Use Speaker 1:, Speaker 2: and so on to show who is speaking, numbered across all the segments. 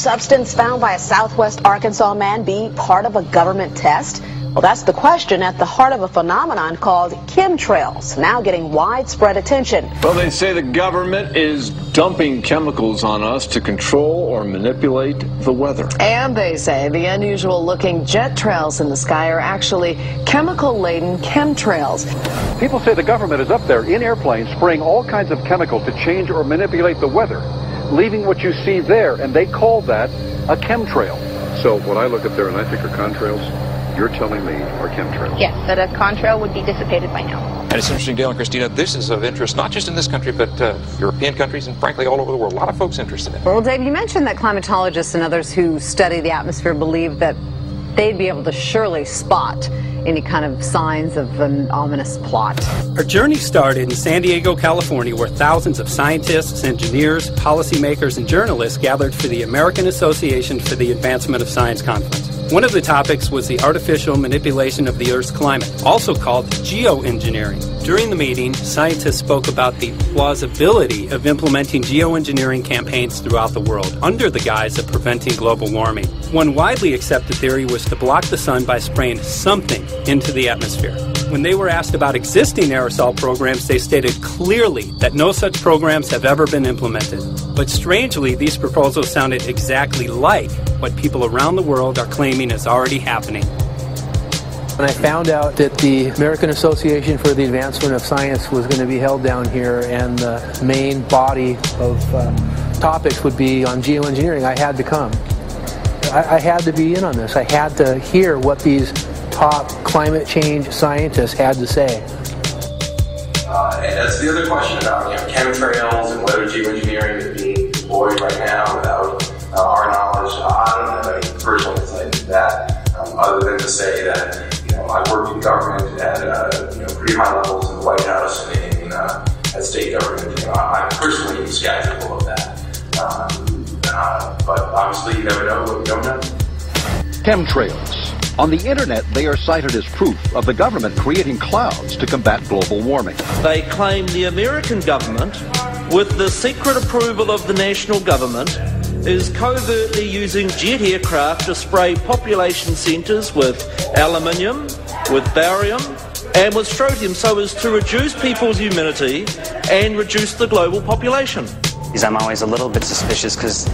Speaker 1: Could a substance found by a southwest Arkansas man be part of a government test? Well, that's the question at the heart of a phenomenon called chemtrails, now getting widespread attention.
Speaker 2: Well, they say the government is dumping chemicals on us to control or manipulate the weather.
Speaker 3: And they say the unusual looking jet trails in the sky are actually chemical laden chemtrails.
Speaker 4: People say the government is up there in airplanes spraying all kinds of chemicals to change or manipulate the weather, leaving what you see there, and they call that a chemtrail. So when I look up there and I think are contrails, you're telling me are chemtrails?
Speaker 5: Yes, that a contrail would be dissipated by now.
Speaker 6: And it's interesting, Dale and Christina, this is of interest not just in this country, but uh, European countries and frankly all over the world. A lot of folks interested in it.
Speaker 7: Well, Dave, you mentioned that climatologists and others who study the atmosphere believe that they'd be able to surely spot any kind of signs of an ominous plot.
Speaker 8: Our journey started in San Diego, California, where thousands of scientists, engineers, policymakers, and journalists gathered for the American Association for the Advancement of Science conference. One of the topics was the artificial manipulation of the Earth's climate, also called geoengineering. During the meeting, scientists spoke about the plausibility of implementing geoengineering campaigns throughout the world under the guise of preventing global warming. One widely accepted theory was to block the sun by spraying something into the atmosphere. When they were asked about existing aerosol programs, they stated clearly that no such programs have ever been implemented. But strangely, these proposals sounded exactly like what people around the world are claiming is already happening.
Speaker 9: When I found out that the American Association for the Advancement of Science was going to be held down here and the main body of uh, topics would be on geoengineering, I had to come. I, I had to be in on this. I had to hear what these top climate change scientists had to say.
Speaker 10: Uh, and that's the other question about you know, chemtrails and whether geoengineering is being deployed right now without uh, our knowledge. I don't have any personal insight into that, um, other than to say that I worked in government at uh, you know pretty high levels in the White House and in uh, at state government. You know, I'm personally skeptical of that. Um, uh, but obviously, you never know what you don't know.
Speaker 4: Chemtrails. On the internet, they are cited as proof of the government creating clouds to combat global warming.
Speaker 11: They claim the American government, with the secret approval of the national government, is covertly using jet aircraft to spray population centres with aluminium, with barium, and with strontium so as to reduce people's humidity and reduce the global population.
Speaker 12: I'm always a little bit suspicious because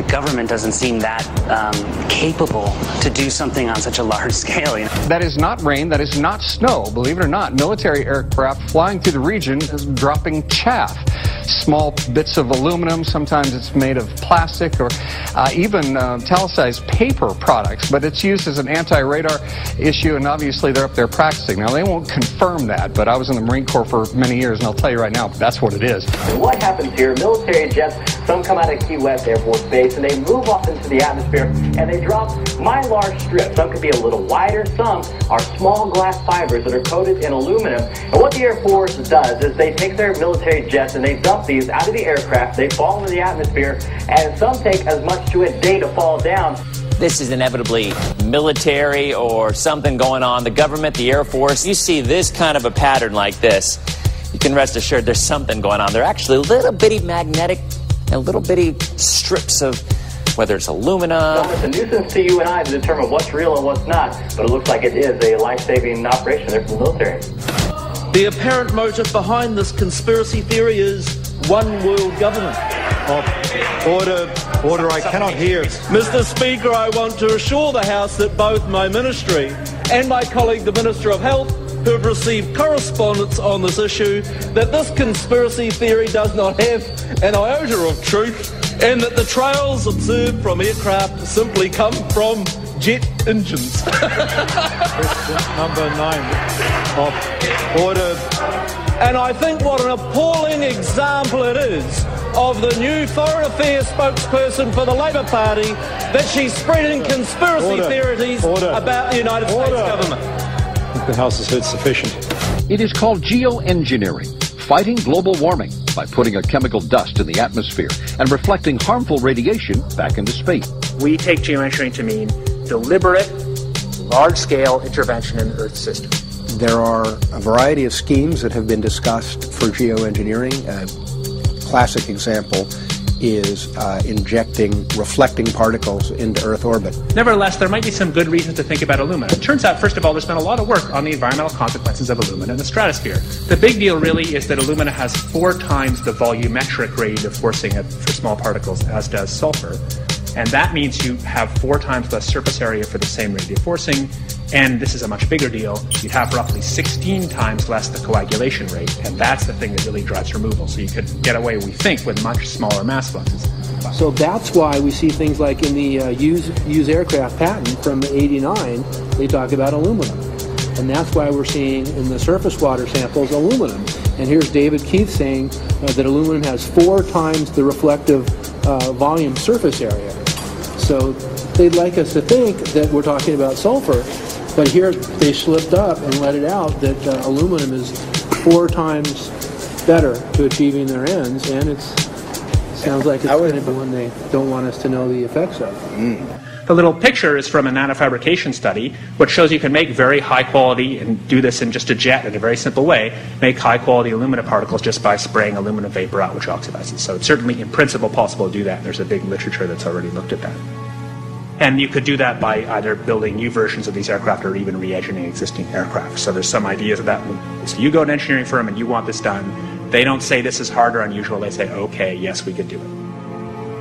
Speaker 12: the government doesn't seem that um, capable to do something on such a large scale. You know?
Speaker 13: That is not rain, that is not snow. Believe it or not, military aircraft flying through the region is dropping chaff. Small bits of aluminum, sometimes it's made of plastic or uh, even uh, talicized paper products, but it's used as an anti-radar issue, and obviously they're up there practicing. Now, they won't confirm that, but I was in the Marine Corps for many years, and I'll tell you right now, that's what it is.
Speaker 14: What happens here, military jets, some come out of Key West Air Force Base, and they move off into the atmosphere, and they drop mylar strips. Some could be a little wider, some are small glass fibers that are coated in aluminum. And what the Air Force does is they take their military jets and they dump these out of the aircraft, they fall into the atmosphere, and some take as much to a day to fall down.
Speaker 15: This is inevitably military or something going on. The government, the Air Force, you see this kind of a pattern like this, you can rest assured there's something going on. They're actually little bitty magnetic and little bitty strips of whether it's aluminum.
Speaker 14: It's a nuisance to you and I to determine what's real and what's not, but it looks like it is a life-saving operation there for the military.
Speaker 11: The apparent motive behind this conspiracy theory is one world government.
Speaker 16: Oh, order, order, I cannot hear.
Speaker 11: Mr. Speaker, I want to assure the House that both my ministry and my colleague, the Minister of Health, who have received correspondence on this issue, that this conspiracy theory does not have an iota of truth, and that the trails observed from aircraft simply come from jet engines.
Speaker 16: Question number nine of order.
Speaker 11: And I think what an appalling example it is of the new Foreign Affairs spokesperson for the Labour Party that she's spreading conspiracy
Speaker 16: Order.
Speaker 11: theories
Speaker 16: Order.
Speaker 11: about the United States government.
Speaker 16: I the House has heard sufficient.
Speaker 4: It is called geoengineering, fighting global warming by putting a chemical dust in the atmosphere and reflecting harmful radiation back into space.
Speaker 17: We take geoengineering to mean deliberate, large-scale intervention in the Earth system.
Speaker 18: There are a variety of schemes that have been discussed for geoengineering. A classic example is uh, injecting reflecting particles into Earth orbit.
Speaker 17: Nevertheless, there might be some good reasons to think about alumina. It turns out, first of all, there's been a lot of work on the environmental consequences of alumina in the stratosphere. The big deal really is that alumina has four times the volumetric rate of forcing for small particles as does sulfur. And that means you have four times less surface area for the same rate forcing. And this is a much bigger deal. You'd have roughly 16 times less the coagulation rate. And that's the thing that really drives removal. So you could get away, we think, with much smaller mass fluxes.
Speaker 9: So that's why we see things like in the uh, Hughes, Hughes aircraft patent from 89, they talk about aluminum. And that's why we're seeing in the surface water samples aluminum. And here's David Keith saying uh, that aluminum has four times the reflective uh, volume surface area. So they'd like us to think that we're talking about sulfur, but here they slipped up and let it out that uh, aluminum is four times better to achieving their ends, and it sounds like it's kind of the one they don't want us to know the effects of.
Speaker 17: Mm. The little picture is from a nanofabrication study, which shows you can make very high quality, and do this in just a jet in a very simple way, make high quality alumina particles just by spraying aluminum vapor out, which oxidizes. So it's certainly in principle possible to do that. There's a big literature that's already looked at that. And you could do that by either building new versions of these aircraft or even re-engineering existing aircraft. So there's some ideas of that. So you go to an engineering firm and you want this done. They don't say this is hard or unusual. They say, okay, yes, we could do it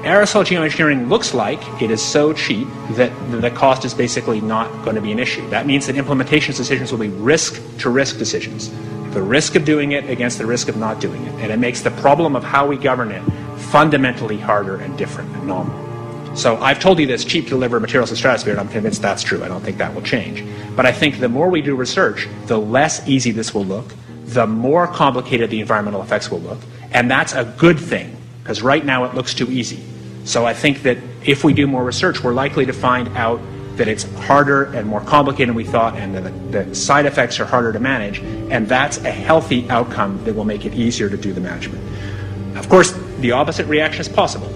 Speaker 17: aerosol geoengineering looks like it is so cheap that the cost is basically not going to be an issue. That means that implementation decisions will be risk to risk decisions. The risk of doing it against the risk of not doing it. And it makes the problem of how we govern it fundamentally harder and different and novel. So I've told you that it's cheap to deliver materials to stratosphere, and I'm convinced that's true. I don't think that will change. But I think the more we do research, the less easy this will look, the more complicated the environmental effects will look. And that's a good thing because right now it looks too easy. So I think that if we do more research, we're likely to find out that it's harder and more complicated than we thought, and that the side effects are harder to manage, and that's a healthy outcome that will make it easier to do the management. Of course, the opposite reaction is possible.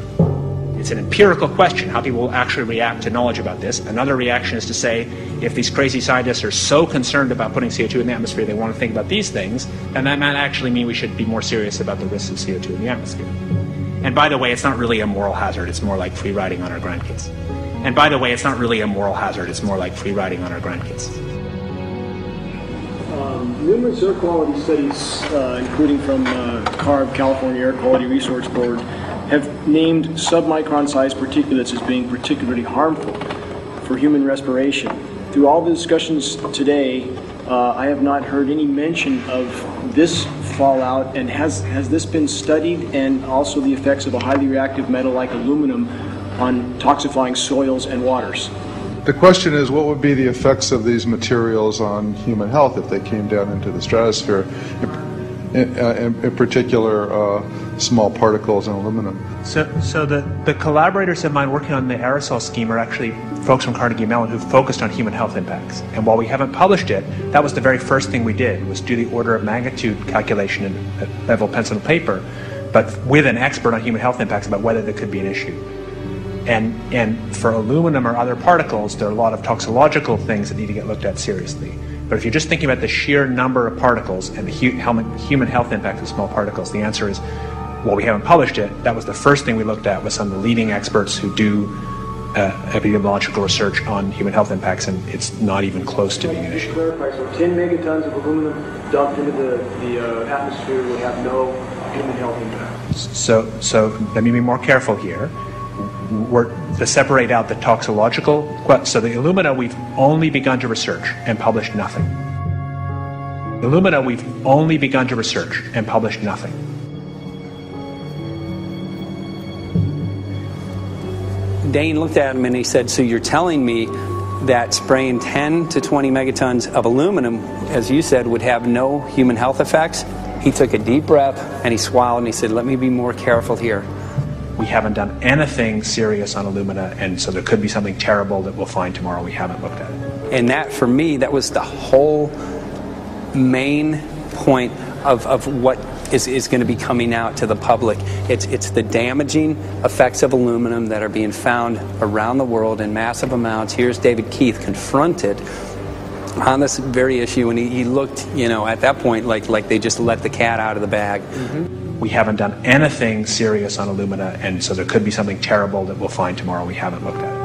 Speaker 17: It's an empirical question how people will actually react to knowledge about this. Another reaction is to say if these crazy scientists are so concerned about putting CO2 in the atmosphere they want to think about these things, then that might actually mean we should be more serious about the risks of CO2 in the atmosphere. And by the way, it's not really a moral hazard, it's more like free riding on our grandkids. And by the way, it's not really a moral hazard, it's more like free riding on our grandkids.
Speaker 19: Um, numerous air quality studies, uh, including from uh, CARB, California Air Quality Resource Board, have named submicron sized particulates as being particularly harmful for human respiration. Through all the discussions today, uh, I have not heard any mention of this fallout, and has, has this been studied and also the effects of a highly reactive metal like aluminum on toxifying soils and waters?
Speaker 20: The question is what would be the effects of these materials on human health if they came down into the stratosphere? In, uh, in, particular uh, small particles and aluminum.
Speaker 17: So, so the, the collaborators of mine working on the aerosol scheme are actually folks from Carnegie Mellon who focused on human health impacts. And while we haven't published it, that was the very first thing we did was do the order of magnitude calculation in a level pencil and paper, but with an expert on human health impacts about whether there could be an issue. And, and for aluminum or other particles, there are a lot of toxicological things that need to get looked at seriously. But if you're just thinking about the sheer number of particles and the human health impact of small particles, the answer is, well, we haven't published it. That was the first thing we looked at with some of the leading experts who do uh, epidemiological research on human health impacts, and it's not even close to being an issue.
Speaker 19: Clarify, so 10 megatons of aluminum dumped into the, the uh, atmosphere would have no human health impact.
Speaker 17: So, so let me be more careful here we're, to separate out the toxicological. So the alumina, we've only begun to research and published nothing. Alumina, we've only begun to research and published nothing.
Speaker 8: Dane looked at him and he said, So you're telling me that spraying 10 to 20 megatons of aluminum, as you said, would have no human health effects? He took a deep breath and he swallowed and he said, Let me be more careful here
Speaker 17: we haven't done anything serious on alumina, and so there could be something terrible that we'll find tomorrow we haven't looked at.
Speaker 8: And that, for me, that was the whole main point of, of what is, is going to be coming out to the public. It's, it's the damaging effects of aluminum that are being found around the world in massive amounts. Here's David Keith confronted on this very issue, and he, he looked, you know, at that point like, like they just let the cat out of the bag. Mm-hmm
Speaker 17: we haven't done anything serious on alumina, and so there could be something terrible that we'll find tomorrow we haven't looked at.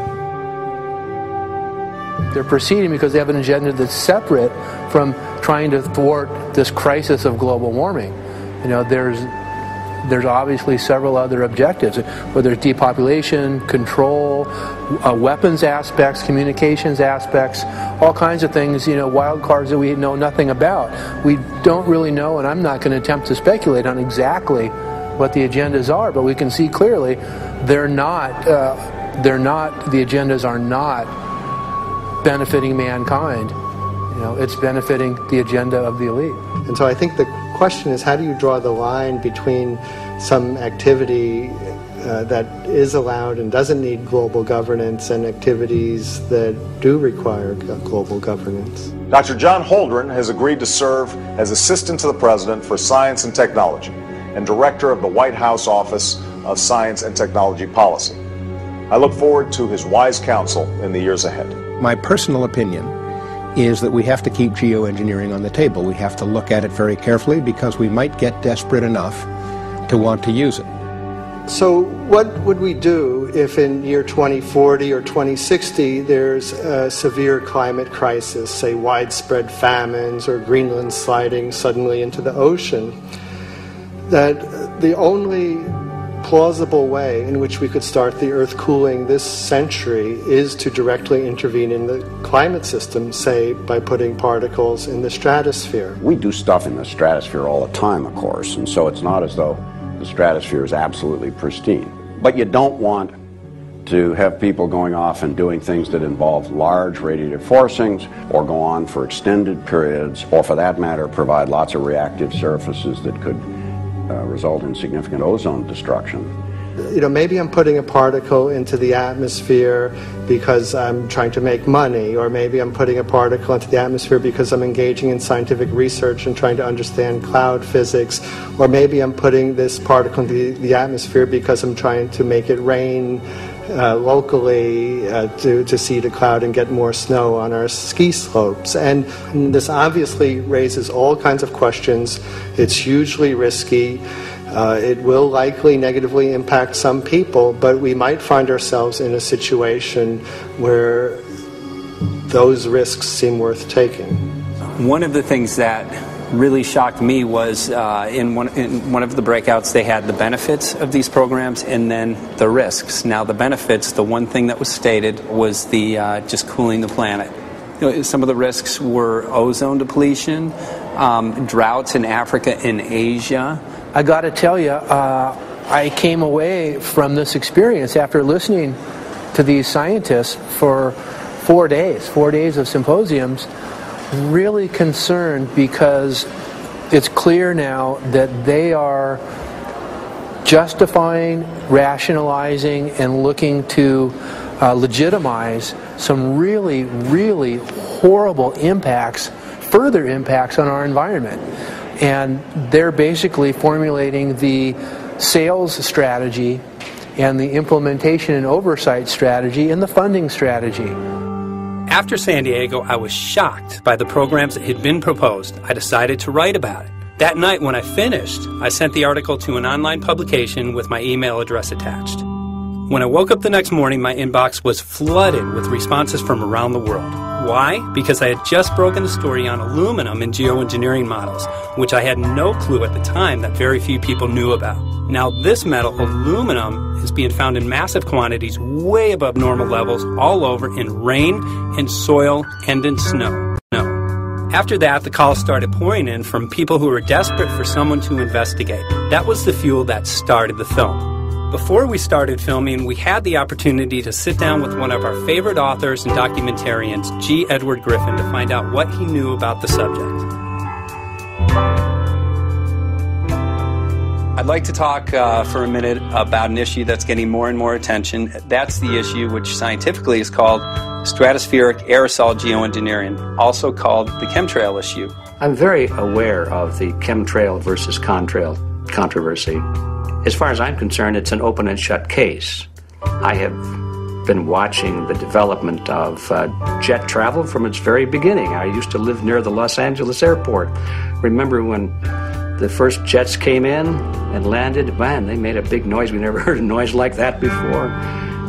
Speaker 9: They're proceeding because they have an agenda that's separate from trying to thwart this crisis of global warming. You know, there's there's obviously several other objectives, whether it's depopulation, control, uh, weapons aspects, communications aspects, all kinds of things, you know, wild cards that we know nothing about. We don't really know, and I'm not going to attempt to speculate on exactly what the agendas are, but we can see clearly they're not, uh, they're not, the agendas are not benefiting mankind. You know, it's benefiting the agenda of the elite.
Speaker 21: And so I think the question is how do you draw the line between some activity uh, that is allowed and doesn't need global governance and activities that do require global governance?
Speaker 22: Dr. John Holdren has agreed to serve as Assistant to the President for Science and Technology and Director of the White House Office of Science and Technology Policy. I look forward to his wise counsel in the years ahead.
Speaker 18: My personal opinion is that we have to keep geoengineering on the table. We have to look at it very carefully because we might get desperate enough to want to use it.
Speaker 21: So, what would we do if in year 2040 or 2060 there's a severe climate crisis, say widespread famines or Greenland sliding suddenly into the ocean? That the only plausible way in which we could start the Earth cooling this century is to directly intervene in the climate system, say by putting particles in the stratosphere.
Speaker 23: We do stuff in the stratosphere all the time, of course, and so it's not as though the stratosphere is absolutely pristine. But you don't want to have people going off and doing things that involve large radiative forcings or go on for extended periods, or for that matter, provide lots of reactive surfaces that could uh, result in significant ozone destruction.
Speaker 21: You know, maybe I'm putting a particle into the atmosphere because I'm trying to make money, or maybe I'm putting a particle into the atmosphere because I'm engaging in scientific research and trying to understand cloud physics, or maybe I'm putting this particle into the, the atmosphere because I'm trying to make it rain uh, locally uh, to, to seed a cloud and get more snow on our ski slopes. And this obviously raises all kinds of questions. It's hugely risky. Uh, it will likely negatively impact some people, but we might find ourselves in a situation where those risks seem worth taking.
Speaker 24: One of the things that really shocked me was uh, in, one, in one of the breakouts, they had the benefits of these programs and then the risks. Now, the benefits, the one thing that was stated was the uh, just cooling the planet. Some of the risks were ozone depletion, um, droughts in Africa and Asia.
Speaker 9: I got to tell you, uh, I came away from this experience after listening to these scientists for four days, four days of symposiums really concerned because it's clear now that they are justifying, rationalizing, and looking to uh, legitimize some really, really horrible impacts, further impacts on our environment. And they're basically formulating the sales strategy and the implementation and oversight strategy and the funding strategy.
Speaker 8: After San Diego, I was shocked by the programs that had been proposed. I decided to write about it. That night, when I finished, I sent the article to an online publication with my email address attached. When I woke up the next morning, my inbox was flooded with responses from around the world. Why? Because I had just broken the story on aluminum in geoengineering models, which I had no clue at the time that very few people knew about. Now, this metal, aluminum, is being found in massive quantities way above normal levels all over in rain, in soil, and in snow. No. After that, the calls started pouring in from people who were desperate for someone to investigate. That was the fuel that started the film. Before we started filming, we had the opportunity to sit down with one of our favorite authors and documentarians, G. Edward Griffin, to find out what he knew about the subject. I'd like to talk uh, for a minute about an issue that's getting more and more attention. That's the issue which scientifically is called stratospheric aerosol geoengineering, also called the chemtrail issue.
Speaker 25: I'm very aware of the chemtrail versus contrail controversy. As far as I'm concerned, it's an open and shut case. I have been watching the development of uh, jet travel from its very beginning. I used to live near the Los Angeles airport. Remember when the first jets came in and landed, man, they made a big noise. We never heard a noise like that before.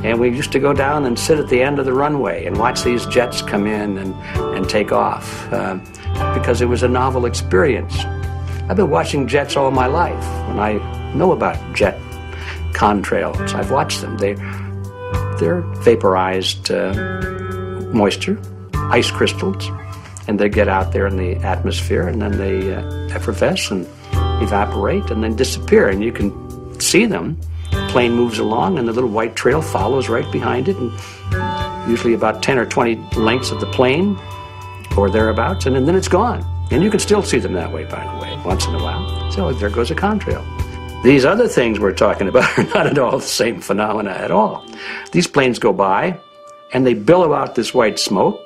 Speaker 25: And we used to go down and sit at the end of the runway and watch these jets come in and, and take off uh, because it was a novel experience. I've been watching jets all my life. When I know about jet contrails, I've watched them. They, they're vaporized uh, moisture, ice crystals, and they get out there in the atmosphere and then they uh, effervesce and evaporate and then disappear. And you can see them. Plane moves along and the little white trail follows right behind it, and usually about 10 or 20 lengths of the plane or thereabouts, and, and then it's gone. And you can still see them that way, by the way, once in a while. So there goes a contrail. These other things we're talking about are not at all the same phenomena at all. These planes go by and they billow out this white smoke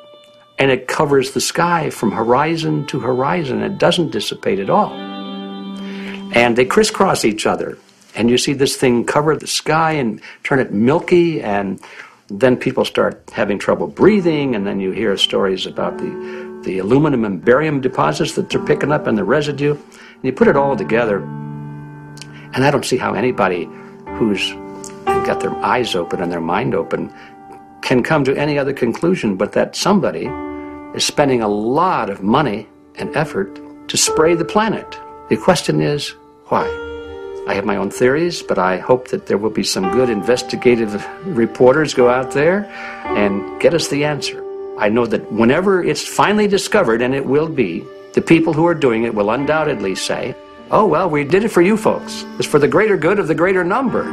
Speaker 25: and it covers the sky from horizon to horizon. It doesn't dissipate at all. And they crisscross each other. And you see this thing cover the sky and turn it milky, and then people start having trouble breathing, and then you hear stories about the, the aluminum and barium deposits that they're picking up and the residue. And you put it all together, and I don't see how anybody who's got their eyes open and their mind open can come to any other conclusion but that somebody is spending a lot of money and effort to spray the planet. The question is, why? I have my own theories, but I hope that there will be some good investigative reporters go out there and get us the answer. I know that whenever it's finally discovered, and it will be, the people who are doing it will undoubtedly say, oh, well, we did it for you folks. It's for the greater good of the greater number.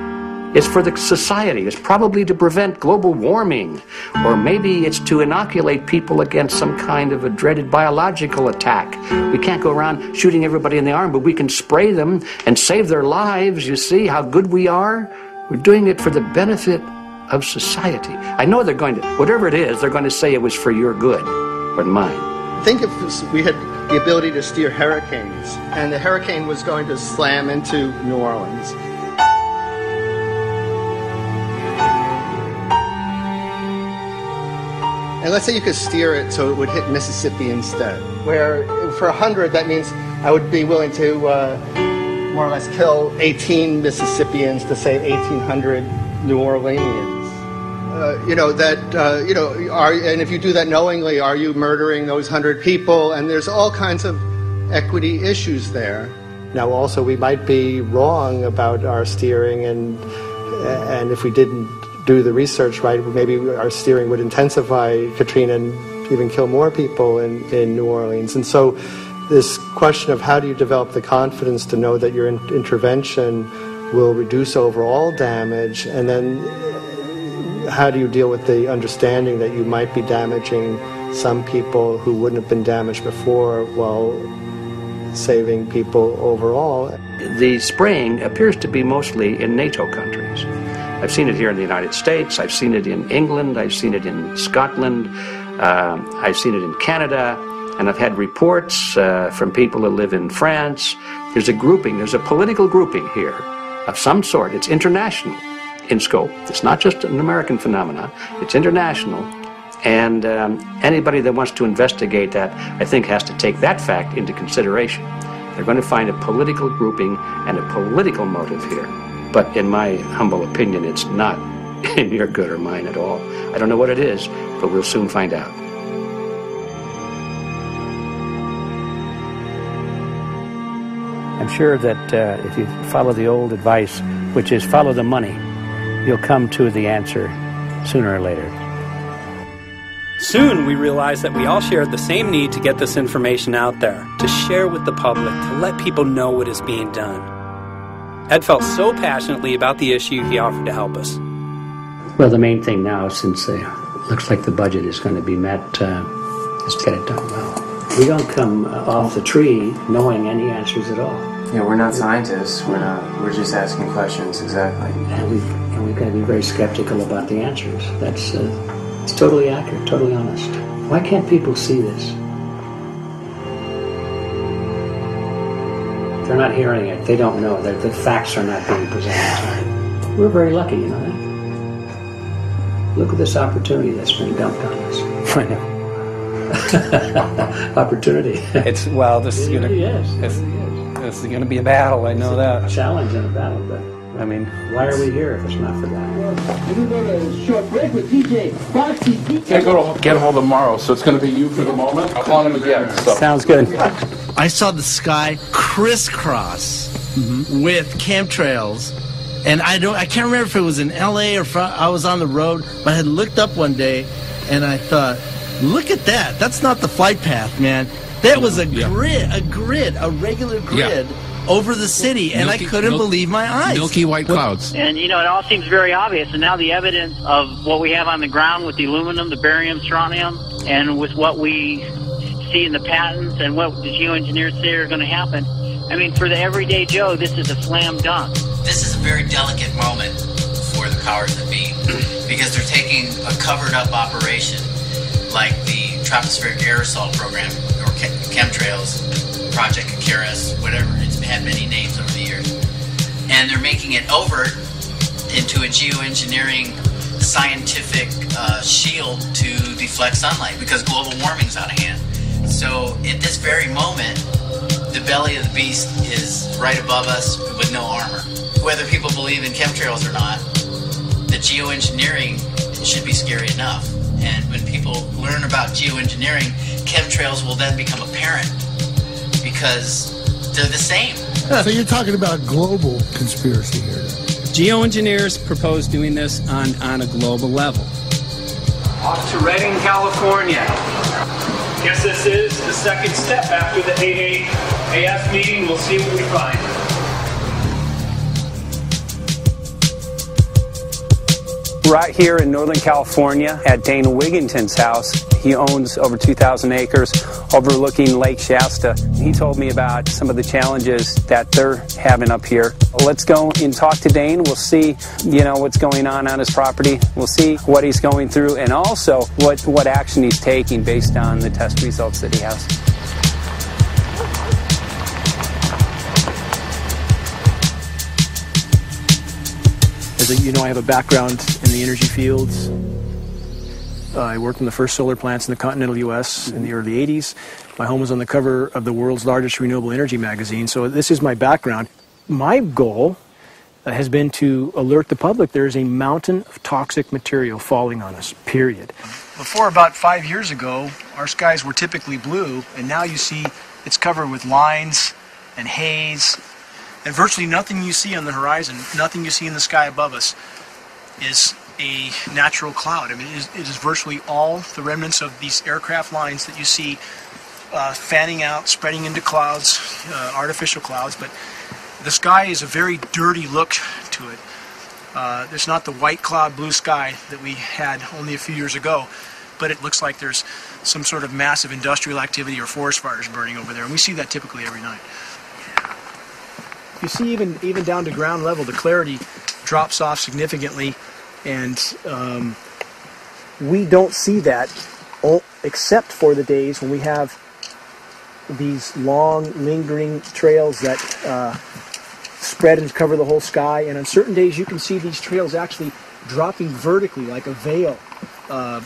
Speaker 25: It's for the society. It's probably to prevent global warming. Or maybe it's to inoculate people against some kind of a dreaded biological attack. We can't go around shooting everybody in the arm, but we can spray them and save their lives. You see how good we are? We're doing it for the benefit of society. I know they're going to, whatever it is, they're going to say it was for your good or mine.
Speaker 21: Think if we had the ability to steer hurricanes, and the hurricane was going to slam into New Orleans And let's say you could steer it so it would hit Mississippi instead, where for 100, that means I would be willing to uh, more or less kill 18 Mississippians to save 1,800 New Orleanians. Uh, you know, that, uh, you know, are, and if you do that knowingly, are you murdering those 100 people? And there's all kinds of equity issues there. Now, also, we might be wrong about our steering, and, and if we didn't do the research right, maybe our steering would intensify Katrina and even kill more people in, in New Orleans. And so, this question of how do you develop the confidence to know that your in- intervention will reduce overall damage, and then how do you deal with the understanding that you might be damaging some people who wouldn't have been damaged before while saving people overall?
Speaker 25: The spraying appears to be mostly in NATO countries. I've seen it here in the United States. I've seen it in England. I've seen it in Scotland. Uh, I've seen it in Canada. And I've had reports uh, from people who live in France. There's a grouping, there's a political grouping here of some sort. It's international in scope. It's not just an American phenomenon, it's international. And um, anybody that wants to investigate that, I think, has to take that fact into consideration. They're going to find a political grouping and a political motive here. But in my humble opinion, it's not in your good or mine at all. I don't know what it is, but we'll soon find out.
Speaker 26: I'm sure that uh, if you follow the old advice, which is follow the money, you'll come to the answer sooner or later.
Speaker 27: Soon we realized that we all shared the same need to get this information out there, to share with the public, to let people know what is being done. Ed felt so passionately about the issue, he offered to help us.
Speaker 25: Well, the main thing now, since it looks like the budget is going to be met, uh, is to get it done well. We don't come uh, off the tree knowing any answers at all.
Speaker 28: Yeah, we're not scientists. We're not. We're just asking questions. Exactly.
Speaker 25: And we've and we've got to be very skeptical about the answers. That's uh, it's totally accurate, totally honest. Why can't people see this? They're not hearing it. They don't know. that the facts are not being presented. We're very lucky, you know that. Look at this opportunity that's been dumped on us.
Speaker 26: I know.
Speaker 25: opportunity.
Speaker 26: It's well, this
Speaker 25: It
Speaker 26: you know,
Speaker 25: really is.
Speaker 26: It's-
Speaker 25: really is.
Speaker 8: This is going to be a battle. I know that.
Speaker 25: challenge and a battle, but
Speaker 8: I mean,
Speaker 25: why are we here if it's not for that?
Speaker 29: We're going to go to short break with DJ Foxy.
Speaker 16: Can't go to get him all tomorrow, so it's going to be you for the moment. I'll call him again. So.
Speaker 8: Sounds good.
Speaker 3: I saw the sky crisscross with chemtrails, and I don't. I can't remember if it was in L.A. or fro- I was on the road, but I had looked up one day, and I thought, "Look at that! That's not the flight path, man. That was a grid, a grid, a regular grid." Over the city, and
Speaker 16: Milky-
Speaker 3: I couldn't
Speaker 16: milk-
Speaker 3: believe my eyes.
Speaker 16: Milky white clouds.
Speaker 30: And you know, it all seems very obvious. And now the evidence of what we have on the ground with the aluminum, the barium, strontium, and with what we see in the patents and what the geoengineers say are going to happen. I mean, for the everyday Joe, this is a slam dunk.
Speaker 31: This is a very delicate moment for the powers that be because they're taking a covered up operation like the tropospheric aerosol program or chemtrails, Project Icarus, whatever. Had many names over the years. And they're making it overt into a geoengineering scientific uh, shield to deflect sunlight because global warming's out of hand. So at this very moment, the belly of the beast is right above us with no armor. Whether people believe in chemtrails or not, the geoengineering should be scary enough. And when people learn about geoengineering, chemtrails will then become apparent because they're the same.
Speaker 32: So you're talking about global conspiracy here.
Speaker 8: Geoengineers propose doing this on, on a global level. Off to Redding, California.
Speaker 33: Guess this is the second step after the AAAS meeting. We'll see what we find.
Speaker 8: Right here in Northern California at Dane Wigington's house. He owns over 2,000 acres overlooking Lake Shasta. He told me about some of the challenges that they're having up here. Let's go and talk to Dane. We'll see, you know, what's going on on his property. We'll see what he's going through and also what, what action he's taking based on the test results that he has.
Speaker 34: A, you know, I have a background in the energy fields. Uh, I worked in the first solar plants in the continental U.S. in the early 80s. My home was on the cover of the world's largest renewable energy magazine, so this is my background. My goal uh, has been to alert the public there is a mountain of toxic material falling on us, period.
Speaker 35: Before about five years ago, our skies were typically blue, and now you see it's covered with lines and haze, and virtually nothing you see on the horizon, nothing you see in the sky above us, is a natural cloud. I mean, it is, it is virtually all the remnants of these aircraft lines that you see uh, fanning out, spreading into clouds, uh, artificial clouds, but the sky is a very dirty look to it. Uh, there's not the white cloud blue sky that we had only a few years ago, but it looks like there's some sort of massive industrial activity or forest fires burning over there, and we see that typically every night. You see, even even down to ground level, the clarity drops off significantly, and um, we don't see that except for the days when we have these long, lingering trails that uh, spread and cover the whole sky. And on certain days, you can see these trails actually dropping vertically like a veil. Uh,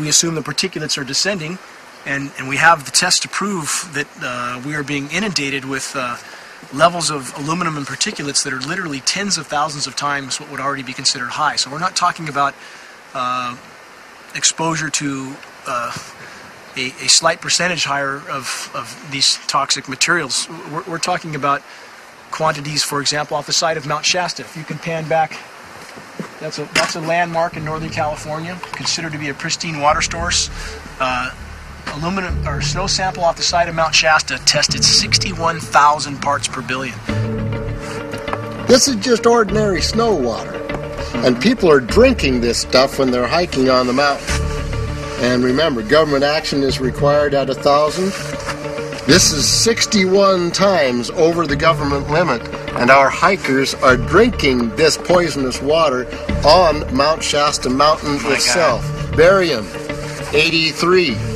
Speaker 35: we assume the particulates are descending, and, and we have the test to prove that uh, we are being inundated with uh, levels of aluminum and particulates that are literally tens of thousands of times what would already be considered high. So we're not talking about uh, exposure to uh, a, a slight percentage higher of, of these toxic materials. We're, we're talking about quantities, for example, off the side of Mount Shasta. If you can pan back, that's a, that's a landmark in Northern California, considered to be a pristine water source. Uh, aluminum or snow sample off the side of Mount Shasta tested 61,000 parts per billion.
Speaker 32: This is just ordinary snow water. And people are drinking this stuff when they're hiking on the mountain. And remember, government action is required at a thousand. This is 61 times over the government limit, and our hikers are drinking this poisonous water on Mount Shasta Mountain itself. Barium, 83.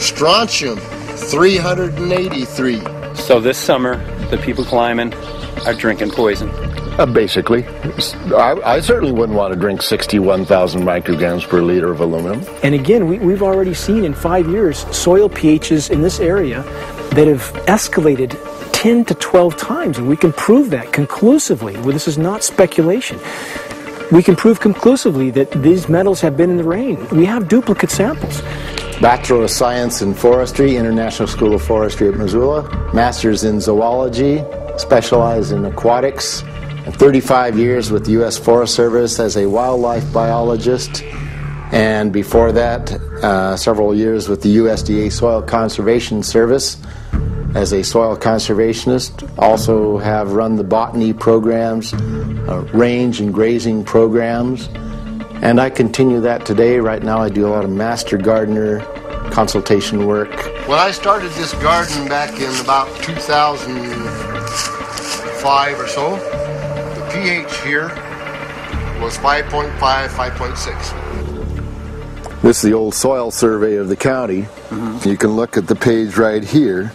Speaker 32: Strontium, 383.
Speaker 8: So this summer, the people climbing are drinking poison.
Speaker 36: Uh, basically, I, I certainly wouldn't want to drink 61,000 micrograms per liter of aluminum.
Speaker 34: And again, we, we've already seen in five years soil pHs in this area that have escalated
Speaker 35: 10 to 12 times, and we can prove that conclusively. Well, this is not speculation. We can prove conclusively that these metals have been in the rain. We have duplicate samples.
Speaker 37: Bachelor of Science in Forestry, International School of Forestry at Missoula. Master's in Zoology, specialized in aquatics. And 35 years with the U.S. Forest Service as a wildlife biologist. And before that, uh, several years with the USDA Soil Conservation Service as a soil conservationist. Also have run the botany programs, uh, range and grazing programs. And I continue that today. Right now, I do a lot of master gardener consultation work.
Speaker 32: When I started this garden back in about 2005 or so, the pH here was 5.5, 5.6.
Speaker 36: This is the old soil survey of the county. Mm-hmm. You can look at the page right here.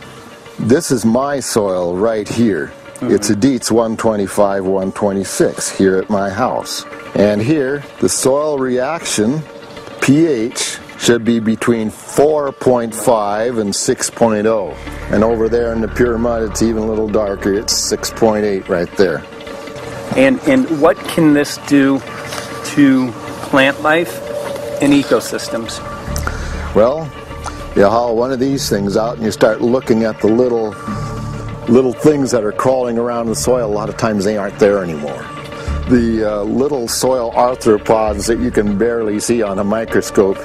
Speaker 36: This is my soil right here. Mm-hmm. It's a Dietz 125, 126 here at my house. And here, the soil reaction pH should be between 4.5 and 6.0. And over there in the pure mud, it's even a little darker. It's 6.8 right there.
Speaker 8: And and what can this do to plant life and ecosystems?
Speaker 36: Well, you haul one of these things out and you start looking at the little little things that are crawling around the soil. A lot of times they aren't there anymore. The uh, little soil arthropods that you can barely see on a microscope,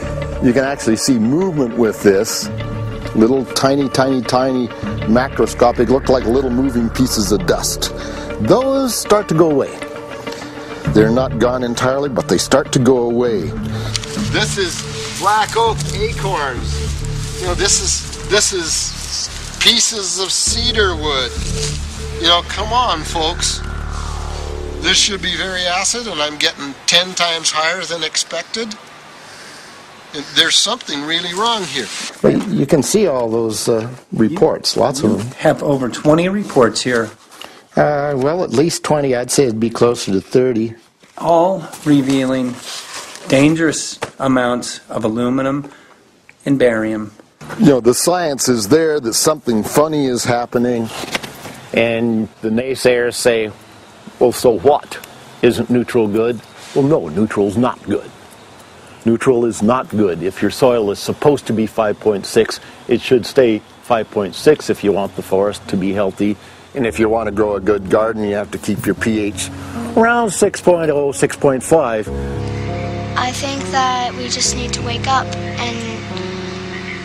Speaker 36: you can actually see movement with this. Little tiny, tiny, tiny macroscopic, look like little moving pieces of dust. Those start to go away. They're not gone entirely, but they start to go away.
Speaker 32: This is black oak acorns. You know, this is this is pieces of cedar wood. You know, come on, folks. This should be very acid, and I'm getting 10 times higher than expected. There's something really wrong here.
Speaker 37: But you can see all those uh, reports, lots of them.
Speaker 8: Have over 20 reports here,
Speaker 37: Uh, well, at least 20. I'd say it'd be closer to 30.
Speaker 8: all revealing dangerous amounts of aluminum and barium.
Speaker 36: You know, the science is there that something funny is happening.
Speaker 38: And the naysayers say, well, so what? Isn't neutral good? Well, no, neutral's not good. Neutral is not good. If your soil is supposed to be 5.6, it should stay 5.6 if you want the forest to be healthy.
Speaker 36: And if you want to grow a good garden, you have to keep your pH
Speaker 38: around 6.0, 6.5.
Speaker 39: I think that we just need to wake up and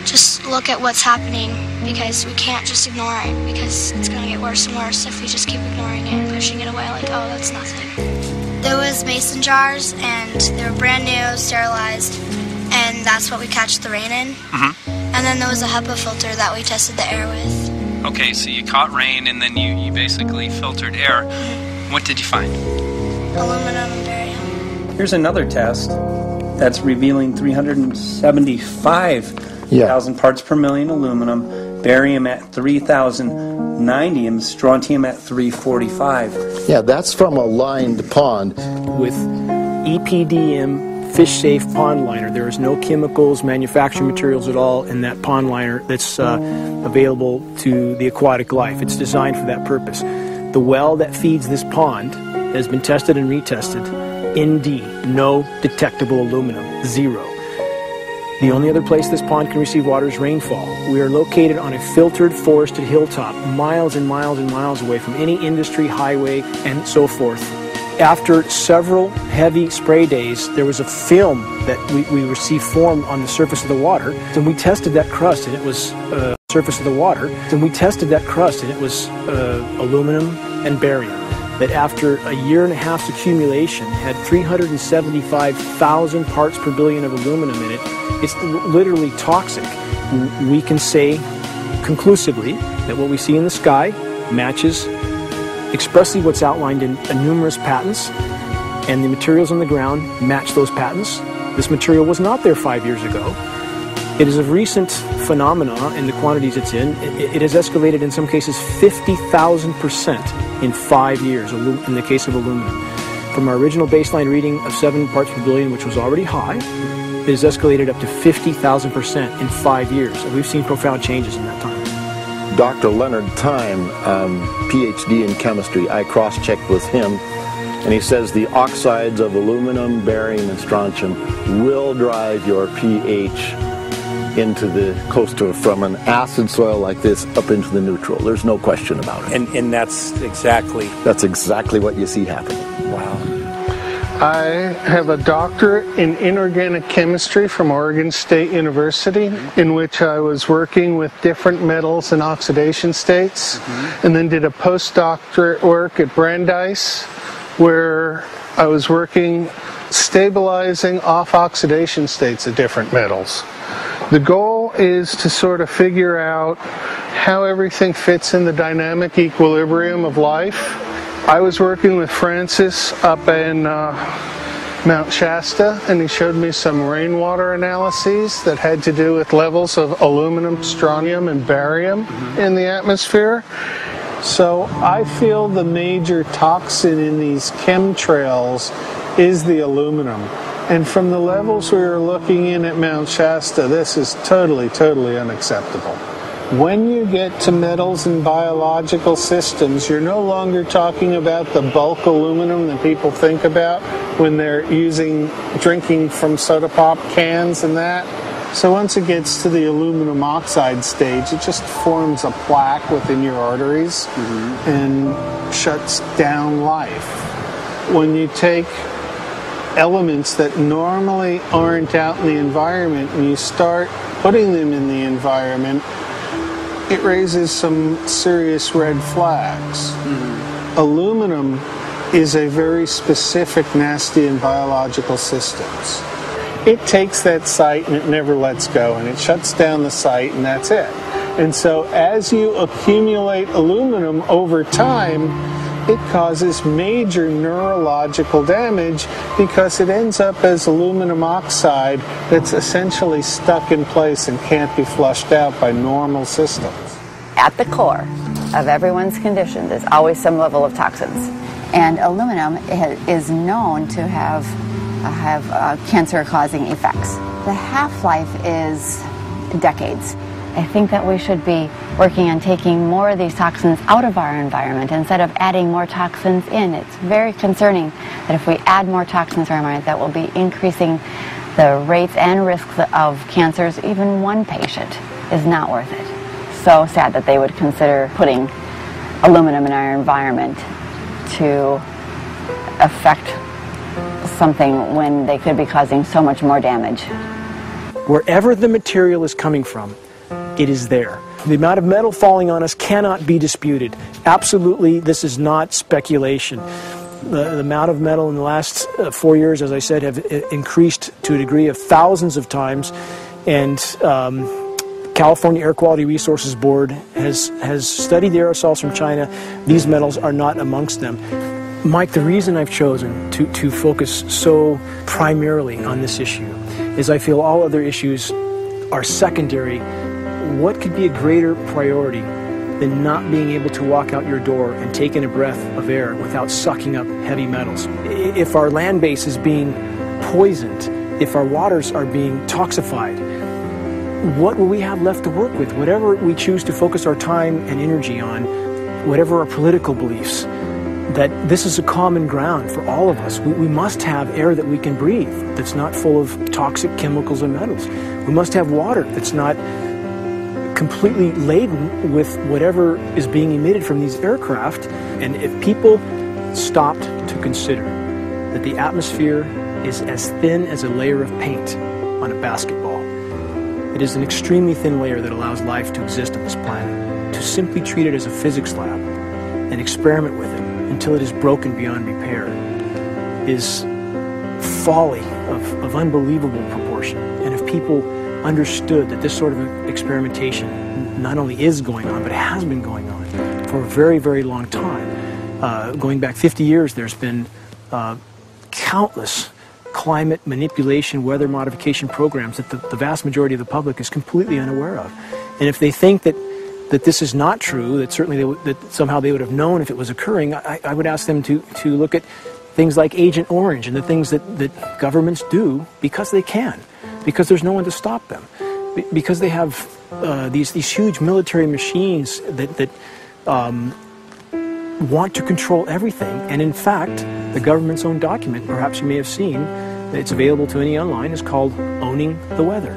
Speaker 39: just look at what's happening because we can't just ignore it because it's going to get worse and worse if we just keep ignoring it and pushing it away like, oh, that's nothing. There was mason jars and they were brand new, sterilized, and that's what we catch the rain in.
Speaker 8: Mm-hmm.
Speaker 39: And then there was a HEPA filter that we tested the air with.
Speaker 8: Okay, so you caught rain and then you, you basically filtered air. What did you find?
Speaker 39: Aluminum and barium.
Speaker 8: Here's another test that's revealing 375,000 parts per million aluminum, barium at 3,090, and strontium at 345.
Speaker 37: Yeah, that's from a lined pond.
Speaker 35: with E EPDM fish safe pond liner. There is no chemicals, manufacturing materials at all in that pond liner that's uh, available to the aquatic life. It's designed for that purpose. The well that feeds this pond has been tested and retested. ND, no detectable aluminum, zero. The only other place this pond can receive water is rainfall. We are located on a filtered, forested hilltop, miles and miles and miles away from any industry, highway, and so forth. After several heavy spray days, there was a film that we, we received form on the surface of the water. And we tested that crust, and it was uh, surface of the water. And we tested that crust, and it was uh, aluminum and barium. That after a year and a half's accumulation had 375,000 parts per billion of aluminum in it. It's literally toxic. We can say conclusively that what we see in the sky matches expressly what's outlined in numerous patents, and the materials on the ground match those patents. This material was not there five years ago. It is a recent phenomena in the quantities it's in. It, it has escalated in some cases 50,000% in five years in the case of aluminum. From our original baseline reading of 7 parts per billion, which was already high, it has escalated up to 50,000% in five years. And we've seen profound changes in that time.
Speaker 36: Dr. Leonard Time, um, PhD in chemistry, I cross checked with him, and he says the oxides of aluminum, barium, and strontium will drive your pH into the close to from an acid soil like this up into the neutral. There's no question about it.
Speaker 8: And, and that's exactly.
Speaker 36: That's exactly what you see happening.
Speaker 8: Wow.
Speaker 40: I have a doctorate in inorganic chemistry from Oregon State University, mm-hmm. in which I was working with different metals and oxidation states, mm-hmm. and then did a postdoctorate work at Brandeis, where I was working stabilizing off oxidation states of different metals. The goal is to sort of figure out how everything fits in the dynamic equilibrium of life. I was working with Francis up in uh, Mount Shasta, and he showed me some rainwater analyses that had to do with levels of aluminum, strontium, and barium in the atmosphere. So I feel the major toxin in these chemtrails is the aluminum. And from the levels we were looking in at Mount Shasta, this is totally, totally unacceptable. When you get to metals and biological systems, you're no longer talking about the bulk aluminum that people think about when they're using drinking from soda pop cans and that. So once it gets to the aluminum oxide stage, it just forms a plaque within your arteries mm-hmm. and shuts down life. When you take elements that normally aren't out in the environment and you start putting them in the environment, it raises some serious red flags. Mm-hmm. Aluminum is a very specific nasty in biological systems. It takes that site and it never lets go and it shuts down the site and that's it. And so as you accumulate aluminum over time, it causes major neurological damage because it ends up as aluminum oxide that's essentially stuck in place and can't be flushed out by normal systems.
Speaker 41: At the core of everyone's condition, there's always some level of toxins. And aluminum is known to have, uh, have uh, cancer causing effects. The half life is decades. I think that we should be working on taking more of these toxins out of our environment instead of adding more toxins in. It's very concerning that if we add more toxins to our environment, that will be increasing the rates and risks of cancers. Even one patient is not worth it. So sad that they would consider putting aluminum in our environment to affect something when they could be causing so much more damage.
Speaker 35: Wherever the material is coming from, it is there. The amount of metal falling on us cannot be disputed. Absolutely, this is not speculation. The, the amount of metal in the last uh, four years, as I said, have uh, increased to a degree of thousands of times, and um, California Air Quality Resources Board has has studied the aerosols from China. These metals are not amongst them. Mike, the reason I've chosen to, to focus so primarily on this issue is I feel all other issues are secondary. What could be a greater priority than not being able to walk out your door and take in a breath of air without sucking up heavy metals? If our land base is being poisoned, if our waters are being toxified, what will we have left to work with? Whatever we choose to focus our time and energy on, whatever our political beliefs, that this is a common ground for all of us. We, we must have air that we can breathe that's not full of toxic chemicals and metals. We must have water that's not completely laden with whatever is being emitted from these aircraft. And if people stopped to consider that the atmosphere is as thin as a layer of paint on a basketball, it is an extremely thin layer that allows life to exist on this planet. To simply treat it as a physics lab and experiment with it until it is broken beyond repair is folly of, of unbelievable proportion. And if people understood that this sort of experimentation not only is going on, but has been going on for a very, very long time, uh, going back 50 years, there's been uh, countless climate manipulation, weather modification programs that the, the vast majority of the public is completely unaware of. And if they think that that this is not true, that certainly they that somehow they would have known if it was occurring, I, I would ask them to, to look at things like Agent Orange and the things that, that governments do because they can, because there's no one to stop them. Be- Because they have uh, these these huge military machines that that um, want to control everything. And in fact, the government's own document, perhaps you may have seen, it's available to any online, is called "Owning the Weather,"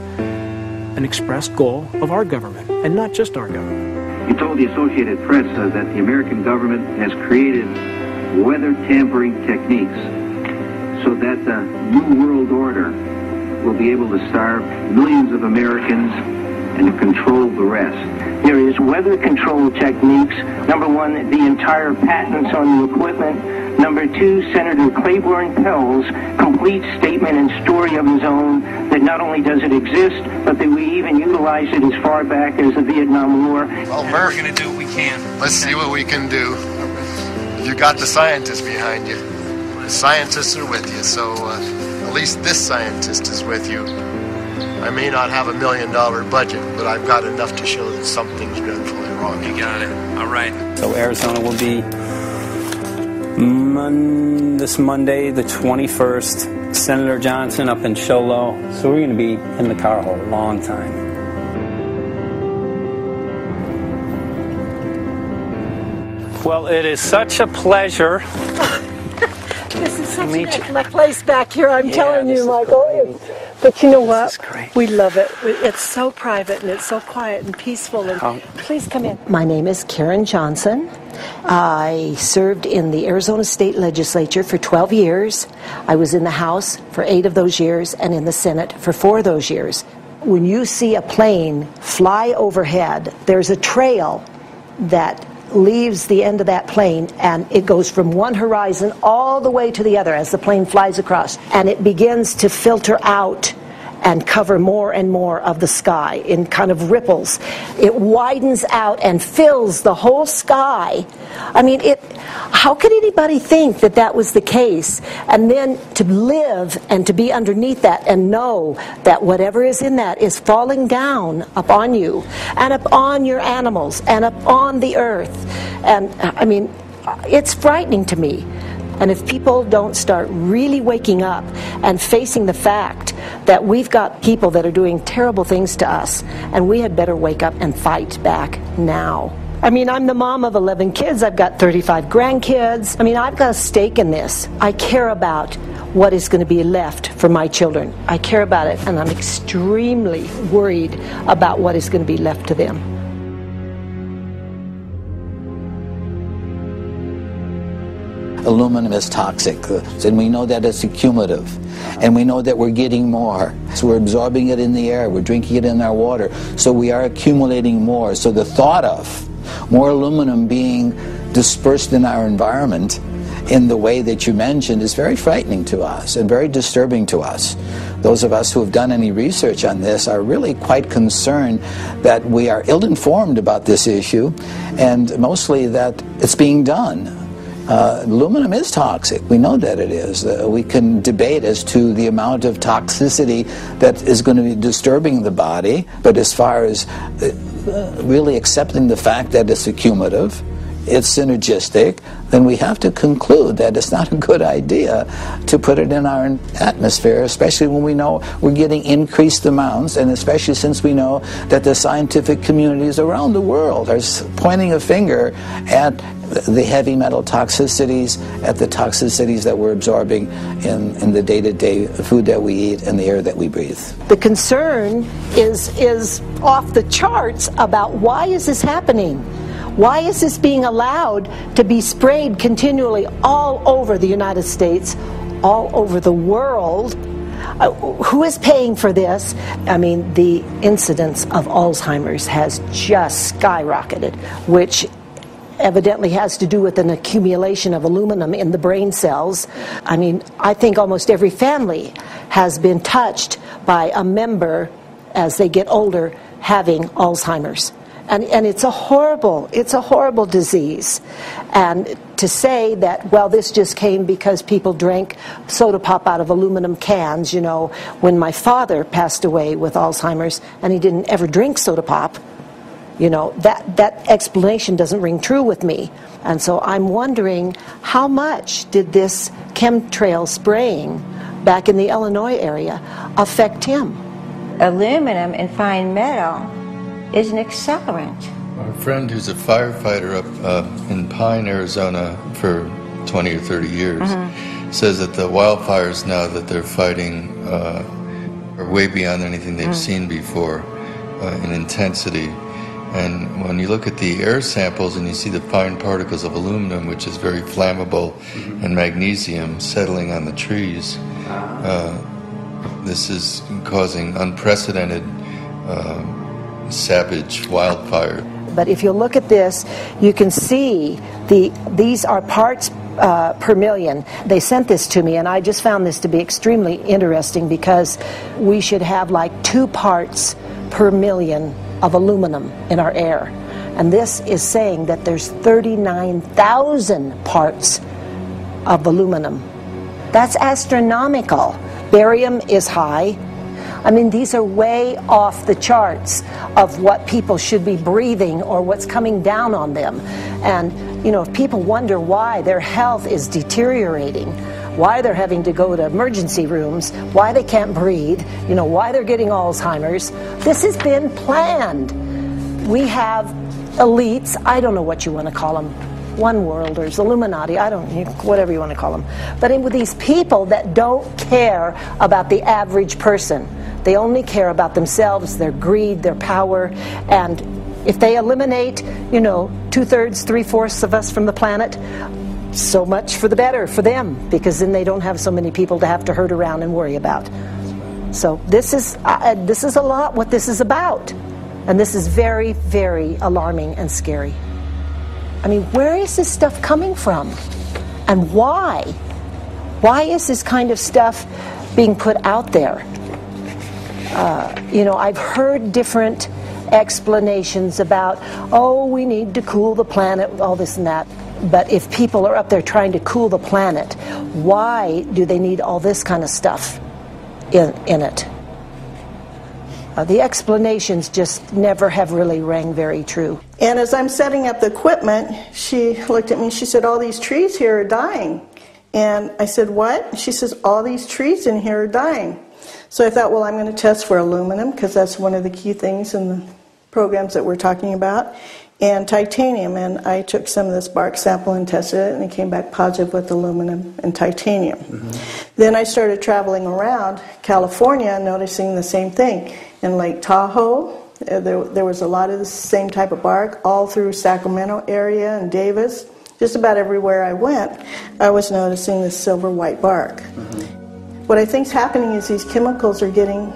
Speaker 35: an expressed goal of our government, and not just our government.
Speaker 42: He told the Associated Press uh, that the American government has created weather tampering techniques so that the New World Order will be able to starve millions of Americans and control the rest.
Speaker 43: There is weather control techniques. Number one, the entire patents on the equipment. Number two, Senator Claiborne Pell's complete statement and story of his own that not only does it exist, but that we even utilize it as far back as the Vietnam War.
Speaker 32: Well,
Speaker 31: We're going to do what we can.
Speaker 32: let's see what we can do. You got the scientists behind you. The scientists are with you, so uh, at least this scientist is with you. I may not have a million dollar budget, but I've got enough to show that something's dreadfully wrong.
Speaker 31: You got it. All right.
Speaker 8: So Arizona will be mon- this Monday, the 21st. Senator Johnson up in Show Low. So we're going to be in the car a long time. Well, it is such a pleasure.
Speaker 44: This is such
Speaker 8: Meet
Speaker 44: a nice place back here, I'm
Speaker 8: Yeah,
Speaker 44: telling you, Michael. But you know what? We love it. It's so private and it's so quiet and peaceful. And
Speaker 8: How-
Speaker 44: please come in. My name is Karen Johnson. I served in the Arizona State Legislature for 12 years. I was in the House for eight of those years and in the Senate for four of those years. When you see a plane fly overhead, there's a trail that leaves the end of that plane and it goes from one horizon all the way to the other as the plane flies across and it begins to filter out and cover more and more of the sky in kind of ripples. It widens out and fills the whole sky. I mean, it. How could anybody think that that was the case? And then to live and to be underneath that and know that whatever is in that is falling down upon you and upon your animals and upon the earth. And I mean, it's frightening to me. And if people don't start really waking up and facing the fact that we've got people that are doing terrible things to us, and we had better wake up and fight back now. I mean, I'm the mom of 11 kids. I've got 35 grandkids. I mean, I've got a stake in this. I care about what is going to be left for my children. I care about it, and I'm extremely worried about what is going to be left to them.
Speaker 45: Aluminum is toxic, uh, and we know that it's accumulative, and we know that we're getting more. So we're absorbing it in the air, we're drinking it in our water, so we are accumulating more. So the thought of more aluminum being dispersed in our environment in the way that you mentioned is very frightening to us and very disturbing to us. Those of us who have done any research on this are really quite concerned that we are ill informed about this issue and mostly that it's being done. Uh, aluminum is toxic. We know that it is. Uh, we can debate as to the amount of toxicity that is going to be disturbing the body, but as far as uh, really accepting the fact that it's accumulative, it's synergistic, then we have to conclude that it's not a good idea to put it in our atmosphere, especially when we know we're getting increased amounts, and especially since we know that the scientific communities around the world are pointing a finger at the heavy metal toxicities, at the toxicities that we're absorbing in, in the day to day food that we eat and the air that we breathe.
Speaker 44: The concern is is off the charts about why is this happening? Why is this being allowed to be sprayed continually all over the United States, all over the world? Uh, who is paying for this? I mean, the incidence of Alzheimer's has just skyrocketed, which evidently has to do with an accumulation of aluminum in the brain cells. I mean, I think almost every family has been touched by a member as they get older having Alzheimer's. And, and it's a horrible, it's a horrible disease. And to say that, well, this just came because people drank soda pop out of aluminum cans, you know, when my father passed away with Alzheimer's and he didn't ever drink soda pop, you know, that, that explanation doesn't ring true with me. And so I'm wondering how much did this chemtrail spraying back in the Illinois area affect him?
Speaker 46: aluminum and fine metal is an accelerant.
Speaker 47: Our friend who's a firefighter up uh, in Pine, Arizona for 20 or 30 years
Speaker 46: Mhm.
Speaker 47: says that the wildfires now that they're fighting uh, are way beyond anything they've
Speaker 46: Mm.
Speaker 47: seen before uh, in intensity. And when you look at the air samples and you see the fine particles of aluminum, which is very flammable, and magnesium settling on the trees, uh, this is causing unprecedented, uh, savage wildfire.
Speaker 44: But if you look at this, you can see the these are parts uh, per million. They sent this to me, and I just found this to be extremely interesting because we should have like two parts per million of aluminum in our air. And this is saying that there's 39,000 parts of aluminum. That's astronomical. Barium is high. I mean, these are way off the charts of what people should be breathing or what's coming down on them. And, you know, if people wonder why their health is deteriorating, why they're having to go to emergency rooms, why they can't breathe, you know, why they're getting Alzheimer's, this has been planned. We have elites, I don't know what you want to call them, one worlders, Illuminati, I don't know, whatever you want to call them. But with these people that don't care about the average person. They only care about themselves, their greed, their power, and if they eliminate, you know, two thirds, three fourths of us from the planet, so much for the better for them, because then they don't have so many people to have to herd around and worry about. So this is uh, this is a lot what this is about, and this is very, very alarming and scary. I mean, where is this stuff coming from? And why? Why is this kind of stuff being put out there? Uh, you know, I've heard different explanations about, oh, we need to cool the planet, all this and that. But if people are up there trying to cool the planet, why do they need all this kind of stuff in, in it? Uh, the explanations just never have really rang very true.
Speaker 48: And as I'm setting up the equipment, she looked at me. She said, All these trees here are dying. And I said, What? She says, All these trees in here are dying. So I thought, Well, I'm going to test for aluminum because that's one of the key things in the programs that we're talking about, and titanium. And I took some of this bark sample and tested it, and it came back positive with aluminum and titanium. Then I started traveling around California, noticing the same thing. In Lake Tahoe, uh, there, there was a lot of the same type of bark all through Sacramento area and Davis. Just about everywhere I went, I was noticing this silver white bark. What I think is happening is these chemicals are getting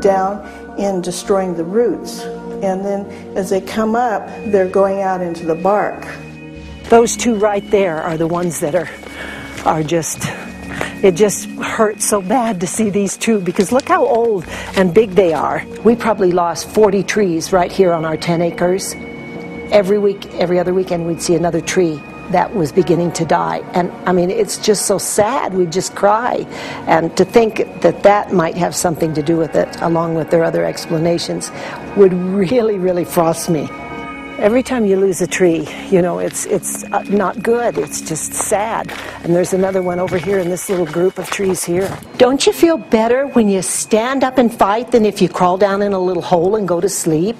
Speaker 48: down and destroying the roots. And then as they come up, they're going out into the bark.
Speaker 44: Those two right there are the ones that are are just it just hurts so bad to see these two because look how old and big they are. We probably lost 40 trees right here on our 10 acres. Every week, every other weekend, we'd see another tree that was beginning to die. And I mean, it's just so sad. We just cry. And to think that that might have something to do with it, along with their other explanations, would really, really frost me. Every time you lose a tree, you know, it's, it's uh, not good. It's just sad. And there's another one over here in this little group of trees here. Don't you feel better when you stand up and fight than if you crawl down in a little hole and go to sleep?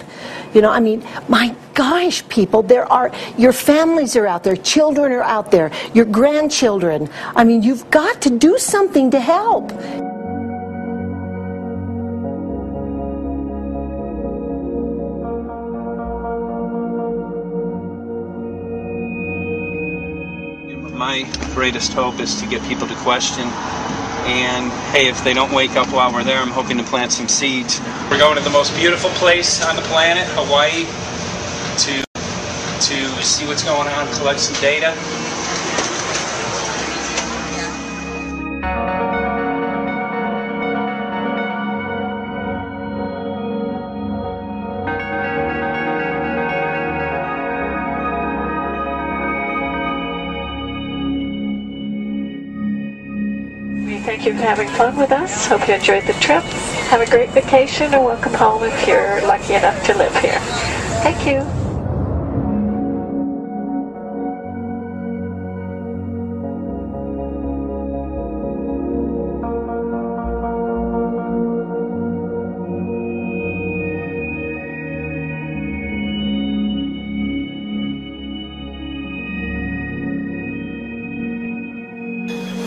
Speaker 44: You know, I mean, my gosh, people, there are, your families are out there, children are out there, your grandchildren. I mean, you've got to do something to help.
Speaker 49: My greatest hope is to get people to question. And hey, if they don't wake up while we're there, I'm hoping to plant some seeds. We're going to the most beautiful place on the planet, Hawaii, to to see what's going on, collect some data.
Speaker 50: Having fun with us. Hope you enjoyed the trip. Have a great vacation and welcome home if you're lucky enough to live here. Thank you.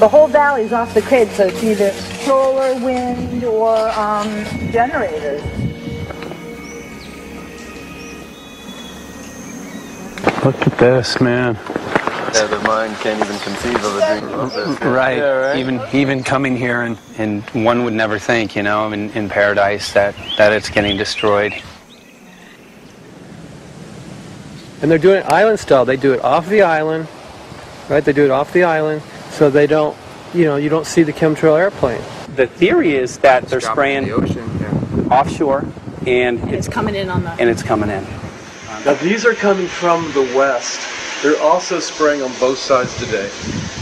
Speaker 51: The whole valley's off the grid, so it's either solar, wind, or um, generators.
Speaker 52: Look at this, man.
Speaker 53: Yeah, the mind can't even conceive of a dream of this.
Speaker 52: Right.
Speaker 53: Yeah, right.
Speaker 52: Even even coming here and, and one would never think, you know, in, in paradise that, that it's getting destroyed. And they're doing it island style. They do it off the island, right? They do it off the island, so they don't, you know, you don't see the chemtrail airplane. The theory is that they're spraying the ocean offshore, and
Speaker 51: It's coming in on the.
Speaker 52: and it's coming in.
Speaker 54: Now these are coming from the west. They're also spraying on both sides today.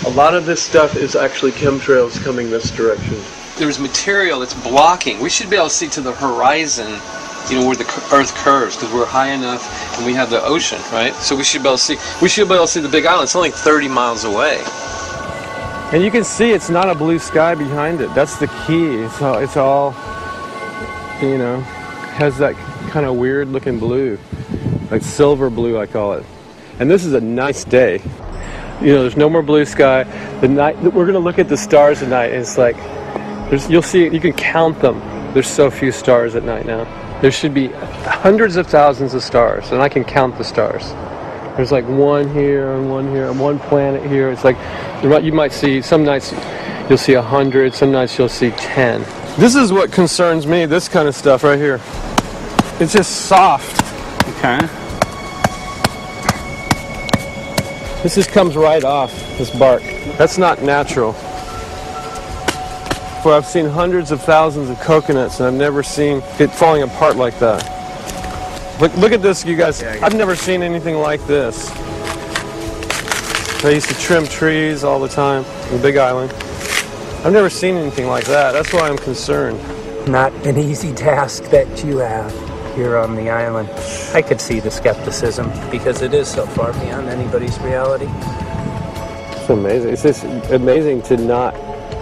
Speaker 54: A lot of this stuff is actually chemtrails coming this direction.
Speaker 55: There's material that's blocking. We should be able to see to the horizon, you know, where the Earth curves, because we're high enough and we have the ocean, right? So we should be able to see. We should be able to see the Big Island. It's only 30 miles away.
Speaker 52: And you can see it's not a blue sky behind it. That's the key. It's all, it's all you know, has that kind of weird looking blue, like silver blue, I call it. And this is a nice day. You know, there's no more blue sky. The night we're gonna look at the stars at night, and it's like there's you'll see you can count them. There's so few stars at night now. There should be hundreds of thousands of stars, and I can count the stars. There's like one here and one here and one planet here. It's like you might- see some nights you'll see a hundred, some nights you'll see ten. This is what concerns me. This kind of stuff right here. It's just soft. Okay. This just comes right off this bark. That's not natural. For I've seen hundreds of thousands of coconuts and I've never seen it falling apart like that. Look, look at this, you guys. I've never seen anything like this. I used to trim trees all the time in Big Island. I've never seen anything like that. That's why I'm concerned.
Speaker 8: Not an easy task that you have here on the island. I could see the skepticism because it is so far beyond anybody's reality.
Speaker 52: It's amazing. It's just amazing to not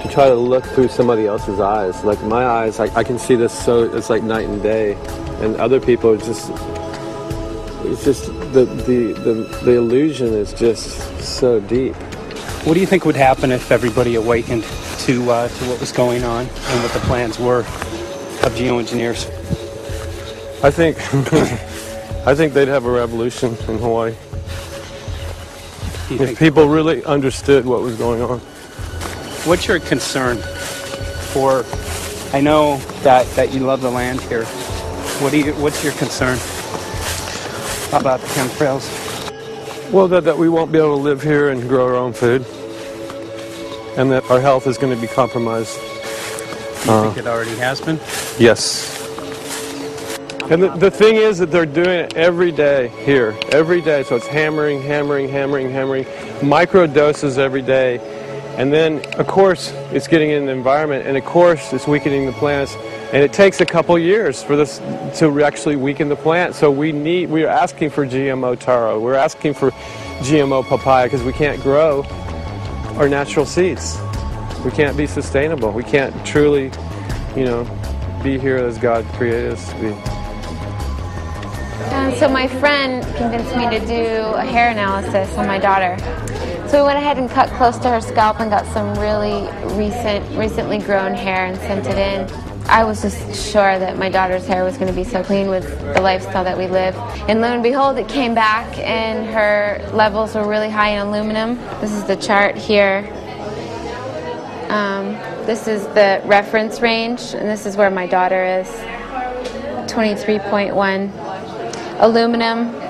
Speaker 52: to try to look through somebody else's eyes. Like my eyes, I, I can see this so it's like night and day, and other people it's just it's just the the the, the illusion is just so deep.
Speaker 8: What do you think would happen if everybody awakened to uh, to what was going on and what the plans were of geoengineers?
Speaker 52: I think I think they'd have a revolution in Hawaii if people really understood what was going on.
Speaker 8: What's your concern for? I know that, that you love the land here. What do you? What's your concern about the chemtrails?
Speaker 52: Well, that, that we won't be able to live here and grow our own food, and that our health is going to be compromised.
Speaker 8: Do you
Speaker 52: Uh,
Speaker 8: think it already has been?
Speaker 52: Yes. And the, the thing is that they're doing it every day here, every day. So it's hammering, hammering, hammering, hammering, micro doses every day. And then, of course, it's getting in the environment, and of course, it's weakening the plants. And it takes a couple years for this to actually weaken the plant. So we need, we are asking for GMO taro. We're asking for GMO papaya because we can't grow our natural seeds. We can't be sustainable. We can't truly, you know, be here as God created us to be.
Speaker 56: And so my friend convinced me to do a hair analysis on my daughter. So we went ahead and cut close to her scalp and got some really recent, recently grown hair and sent it in. I was just sure that my daughter's hair was going to be so clean with the lifestyle that we live. And lo and behold, it came back and her levels were really high in aluminum. This is the chart here. Um, this is the reference range, and this is where my daughter is 23.1 aluminum.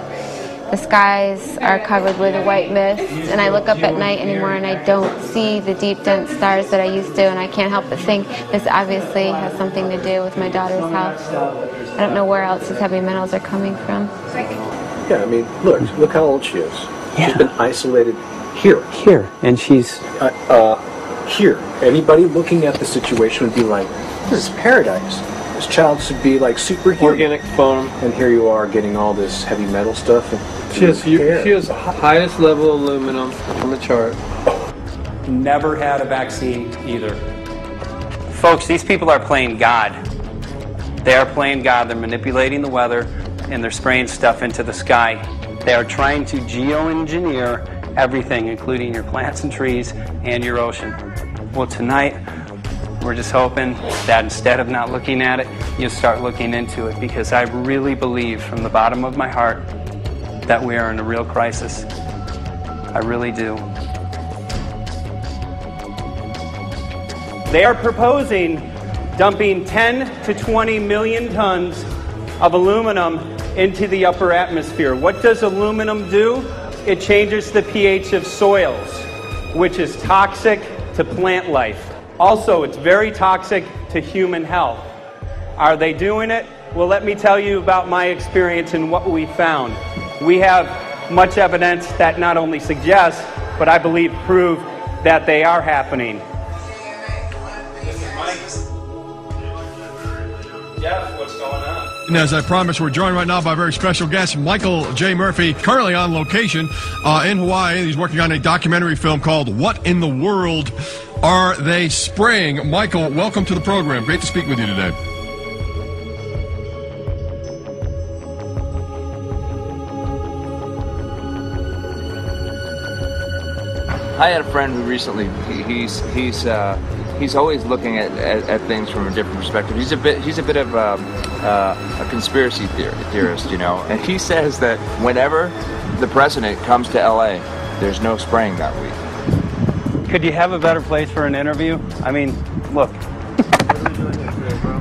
Speaker 56: The skies are covered with a white mist, and I look up at night anymore and I don't see the deep, dense stars that I used to, and I can't help but think this obviously has something to do with my daughter's health. I don't know where else these heavy metals are coming from.
Speaker 32: Yeah, I mean, look, look how old she is. She's been isolated here.
Speaker 8: Here, and she's
Speaker 32: uh, uh, here. Anybody looking at the situation would be like, "This is paradise. This child should be like superhuman."
Speaker 52: Organic foam.
Speaker 32: And here you are getting all this heavy metal stuff. And
Speaker 52: She has, you, she has highest level aluminum on the chart.
Speaker 8: never had a vaccine either. Folks, these people are playing God. They are playing God. They're manipulating the weather and they're spraying stuff into the sky. They are trying to geoengineer everything, including your plants and trees and your ocean. Well, tonight, we're just hoping that instead of not looking at it, you'll start looking into it because I really believe from the bottom of my heart that we are in a real crisis. I really do. They are proposing dumping 10 to 20 million tons of aluminum into the upper atmosphere. What does aluminum do? It changes the pH of soils, which is toxic to plant life. Also, it's very toxic to human health. Are they doing it? Well, let me tell you about my experience and what we found. We have much evidence that not only suggests, but I believe prove that they are happening. Jeff, what's going on?
Speaker 57: And as I promised, we're joined right now by a very special guest, Michael J. Murphy, currently on location uh, in Hawaii. He's working on a documentary film called What in the World Are They Spraying? Michael, welcome to the program. Great to speak with you today.
Speaker 58: I had a friend who recently he, he's he's uh, he's always looking at, at, at, things from a different perspective. He's a bit he's a bit of a, uh, a conspiracy theorist, you know, and he says that whenever the president comes to L.A., there's no spraying that week.
Speaker 8: Could you have a better place for an interview? I mean, look.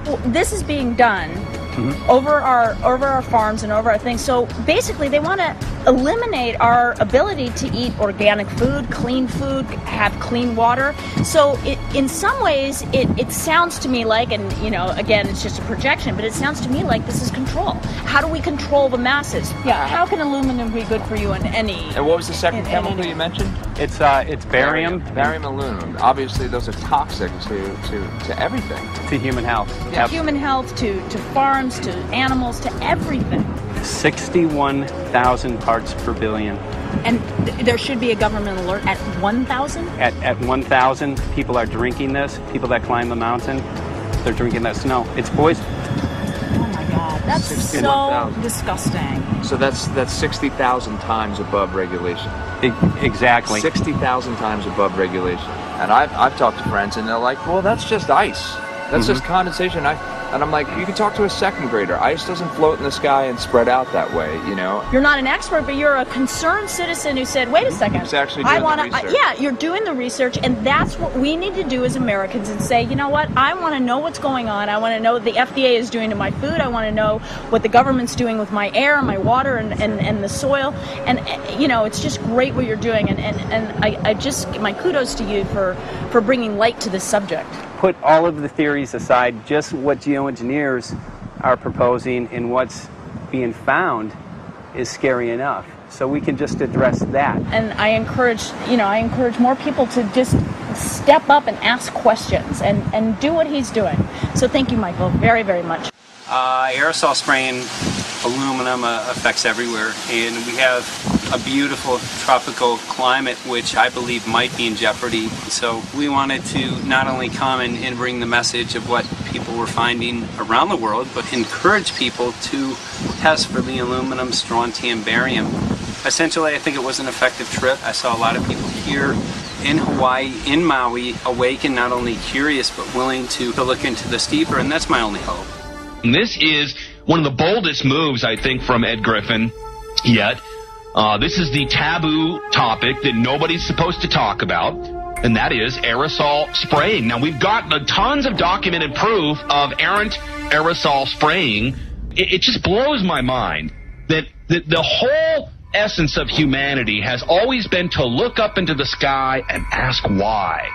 Speaker 51: well, this is being done mm-hmm. over our over our farms and over our things. So basically, they want to eliminate our ability to eat organic food, clean food, have clean water. So it, in some ways, it, it sounds to me like, and you know, again, it's just a projection, but it sounds to me like this is control. How do we control the masses? Yeah. How can aluminum be good for you in any?
Speaker 58: And what was the second
Speaker 51: in,
Speaker 58: chemical
Speaker 51: in
Speaker 58: you mentioned?
Speaker 8: It's uh, it's barium.
Speaker 58: Barium, barium aluminum. Obviously, those are toxic to to, to everything.
Speaker 8: To human health.
Speaker 51: To human health, to to farms, to animals, to everything.
Speaker 8: 61,000 parts per billion.
Speaker 51: And th- there should be a government alert at 1,000?
Speaker 8: At, at 1,000, people are drinking this. People that climb the mountain, they're drinking that snow. It's poison.
Speaker 51: Oh my God, that's so disgusting.
Speaker 58: So that's that's 60,000 times above regulation.
Speaker 8: exactly.
Speaker 58: 60,000 times above regulation. And I've, I've talked to friends and they're like, well, that's just ice. That's mm-hmm. just condensation. I, and I'm like, you can talk to a second grader. Ice doesn't float in the sky and spread out that way, you know.
Speaker 51: You're not an expert, but you're a concerned citizen who said, "Wait a second,
Speaker 58: Who's actually doing I want
Speaker 51: to." Yeah, you're doing the research, and that's what we need to do as Americans and say, you know what? I want to know what's going on. I want to know what the FDA is doing to my food. I want to know what the government's doing with my air, my water, and, and, and the soil. And eh, you know, it's just great what you're doing, and and, and I, I just my kudos to you for for bringing light to this subject
Speaker 8: put all of the theories aside, just what geoengineers are proposing and what's being found is scary enough. So we can just address that.
Speaker 51: And I encourage, you know, I encourage more people to just step up and ask questions and, and do what he's doing. So thank you, Michael, very, very much.
Speaker 8: Uh, aerosol spraying aluminum uh, affects everywhere, and we have a beautiful tropical climate, which I believe might be in jeopardy. So we wanted to not only come and, and bring the message of what people were finding around the world, but encourage people to test for the aluminum, strontium, barium. Essentially, I think it was an effective trip. I saw a lot of people here in Hawaii, in Maui, awake and not only curious, but willing to, to look into this deeper, and that's my only hope.
Speaker 59: This is one of the boldest moves, I think, from Ed Griffin yet. Uh, this is the taboo topic that nobody's supposed to talk about, and that is aerosol spraying. Now, we've got tons of documented proof of errant aerosol spraying. It, it just blows my mind that, that the whole essence of humanity has always been to look up into the sky and ask why.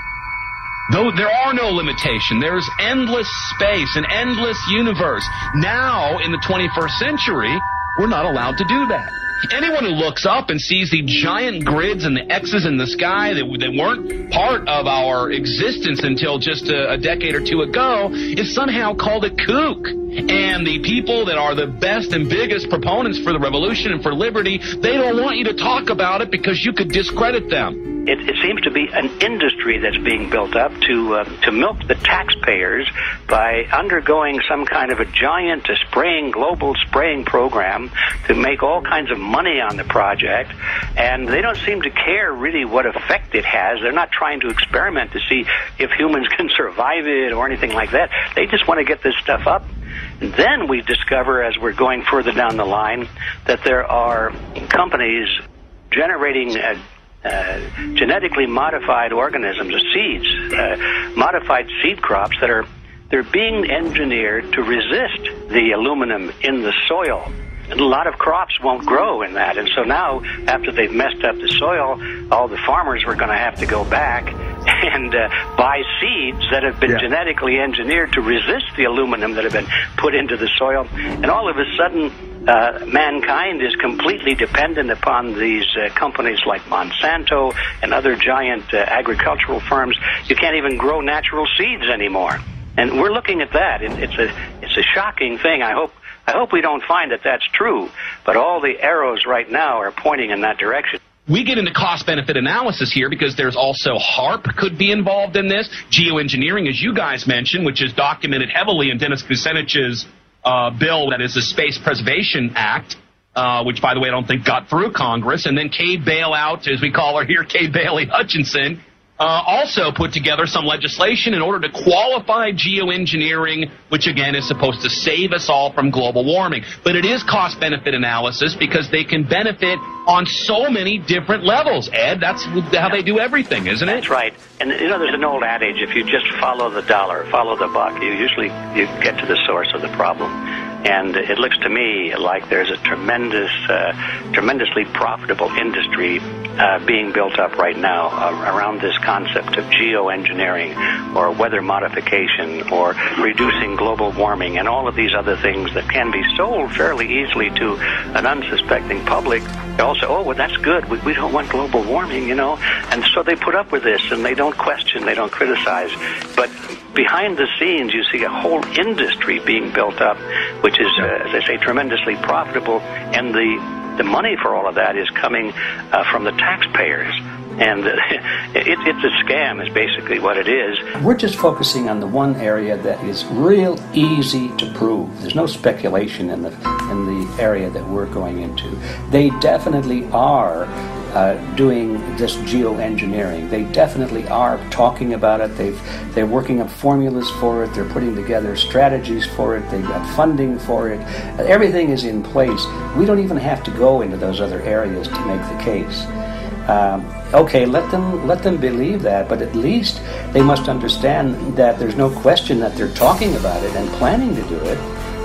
Speaker 59: Though there are no limitation, there's endless space, an endless universe. Now, in the 21st century, we're not allowed to do that. Anyone who looks up and sees the giant grids and the X's in the sky that, that weren't part of our existence until just a, a decade or two ago is somehow called a kook. And the people that are the best and biggest proponents for the revolution and for liberty, they don't want you to talk about it because you could discredit them.
Speaker 25: It, it seems to be an industry that's being built up to uh, to milk the taxpayers by undergoing some kind of a giant spraying global spraying program to make all kinds of money on the project, and they don't seem to care really what effect it has. They're not trying to experiment to see if humans can survive it or anything like that. They just want to get this stuff up. And then we discover, as we're going further down the line, that there are companies generating uh, uh, genetically modified organisms, of seeds, uh, modified seed crops that are they're being engineered to resist the aluminum in the soil. And a lot of crops won't grow in that, and so now after they've messed up the soil, all the farmers were going to have to go back and uh, buy seeds that have been
Speaker 60: Yeah.
Speaker 25: genetically engineered to resist the aluminum that have been put into the soil. And all of a sudden, uh, mankind is completely dependent upon these uh, companies like Monsanto and other giant uh, agricultural firms. You can't even grow natural seeds anymore. And we're looking at that. It, it's a it's a shocking thing. I hope I hope we don't find that that's true. But all the arrows right now are pointing in that direction.
Speaker 59: We get into cost benefit analysis here because there's also HAARP could be involved in this. Geoengineering, as you guys mentioned, which is documented heavily in Dennis Kucinich's uh, bill that is the Space Preservation Act. Uh, which, by the way, I don't think got through Congress. And then Kay Bailout, as we call her here, Kay Bailey Hutchison, uh, also put together some legislation in order to qualify geoengineering, which again is supposed to save us all from global warming. But it is cost benefit analysis because they can benefit on so many different levels. Ed, that's how they do everything, isn't it?
Speaker 25: That's right. And you know, there's an old adage: if you just follow the dollar, follow the buck, you usually you get to the source of the problem. And it looks to me like there's a tremendous, uh, tremendously profitable industry uh, being built up right now uh, around this concept of geoengineering or weather modification or reducing global warming and all of these other things that can be sold fairly easily to an unsuspecting public. They also, oh, well, that's good. We, we don't want global warming, you know. And so they put up with this and they don't question, they don't criticize. But behind the scenes, you see a whole industry being built up, which is, uh, as I say, tremendously profitable. And the the money for all of that is coming uh, from the taxpayers. And uh, it, it's a scam, is basically what it is.
Speaker 52: We're just focusing on the one area that is real easy to prove. There's no speculation in the in the area that we're going into. They definitely are uh, doing this geoengineering. They definitely are talking about it. They've they're working up formulas for it. They're putting together strategies for it. They've got funding for it. Everything is in place. We don't even have to go into those other areas to make the case. Um, okay, let them let them believe that, but at least they must understand that there's no question that they're talking about it and planning to do it.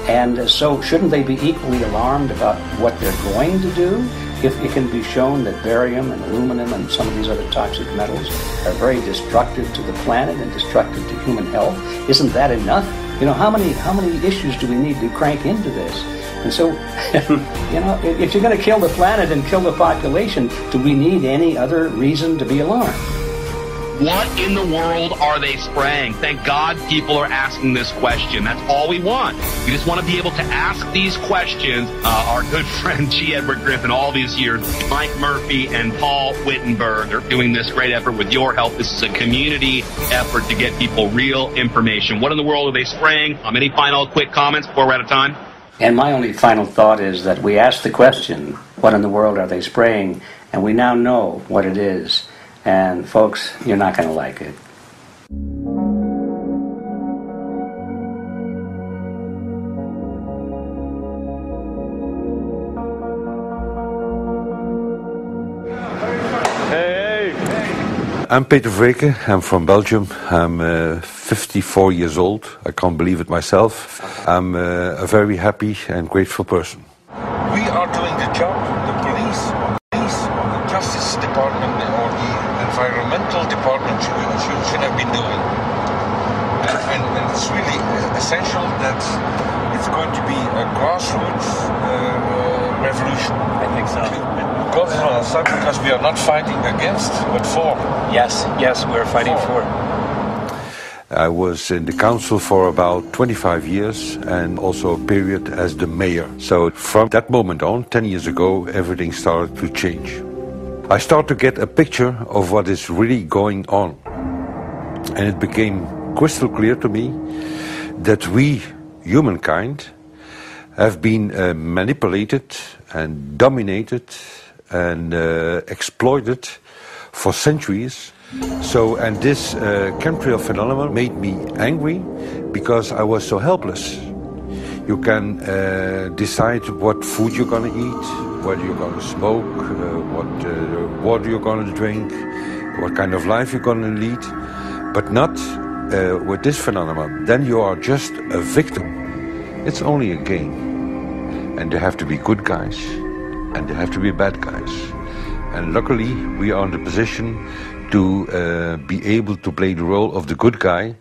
Speaker 52: And so, shouldn't they be equally alarmed about what they're going to do? If it can be shown that barium and aluminum and some of these other toxic metals are very destructive to the planet and destructive to human health, isn't that enough? You know, how many how many issues do we need to crank into this? And so, you know, if you're going to kill the planet and kill the population, do we need any other reason to be alarmed?
Speaker 59: What in the world are they spraying? Thank God people are asking this question. That's all we want. We just want to be able to ask these questions. Uh, our good friend G. Edward Griffin, all these years, Mike Murphy and Paul Wittenberg are doing this great effort with your help. This is a community effort to get people real information. What in the world are they spraying? Um, any final quick comments before we're out of time?
Speaker 52: And my only final thought is that we asked the question, what in the world are they spraying? And we now know what it is. And folks, you're not going to like it.
Speaker 61: I'm Peter Vereecke. I'm from Belgium. I'm uh, 54 years old. I can't believe it myself. I'm uh, a very happy and grateful person.
Speaker 58: We are God is on our side because we are not fighting against, but for.
Speaker 52: Yes, yes, we're fighting for.
Speaker 61: I was in the council for about 25 years and also a period as the mayor. So from that moment on, 10 years ago, everything started to change. I start to get a picture of what is really going on. And it became crystal clear to me that we, humankind, have been uh, manipulated and dominated and uh, exploited for centuries. So, and this uh, chemtrail phenomenon made me angry because I was so helpless. You can uh, decide what food you're going to eat, whether you're to smoke, uh, what uh, water you're going to drink, what kind of life you're going to lead, but not uh, with this phenomenon. Then you are just a victim. It's only a game. And there have to be good guys, and they have to be bad guys. And luckily, we are in the position to uh, be able to play the role of the good guy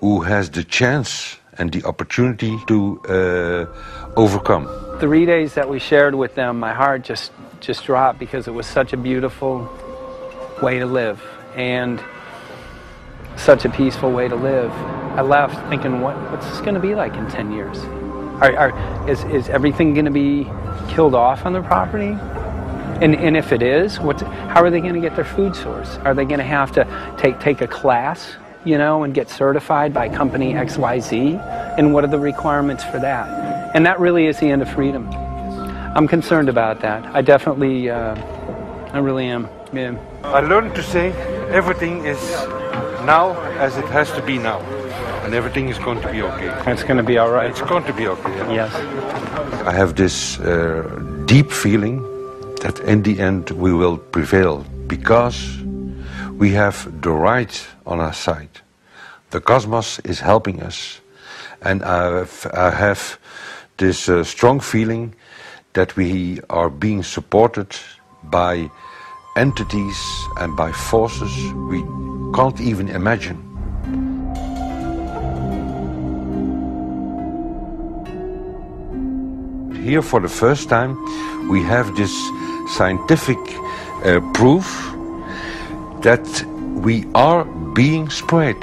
Speaker 61: who has the chance and the opportunity to uh, overcome.
Speaker 8: Three days that we shared with them, my heart just just dropped because it was such a beautiful way to live and such a peaceful way to live. I left thinking, what, what's this going to be like in 10 years? Are, are, is, is everything going to be killed off on the property? And, and if it is, what, how are they going to get their food source? Are they going to have to take, take a class, you know, and get certified by company XYZ? And what are the requirements for that? And that really is the end of freedom. I'm concerned about that. I definitely, uh, I really am. Yeah.
Speaker 62: I learned to say everything is now as it has to be now. And everything is going to be okay.
Speaker 8: It's going to be all right.
Speaker 62: It's going to be okay. Yeah.
Speaker 8: Yes.
Speaker 61: I have this uh, deep feeling that in the end we will prevail because we have the right on our side. The cosmos is helping us. And I have, I have this uh, strong feeling that we are being supported by entities and by forces we can't even imagine. Here, for the first time, we have this scientific uh, proof that we are being spread.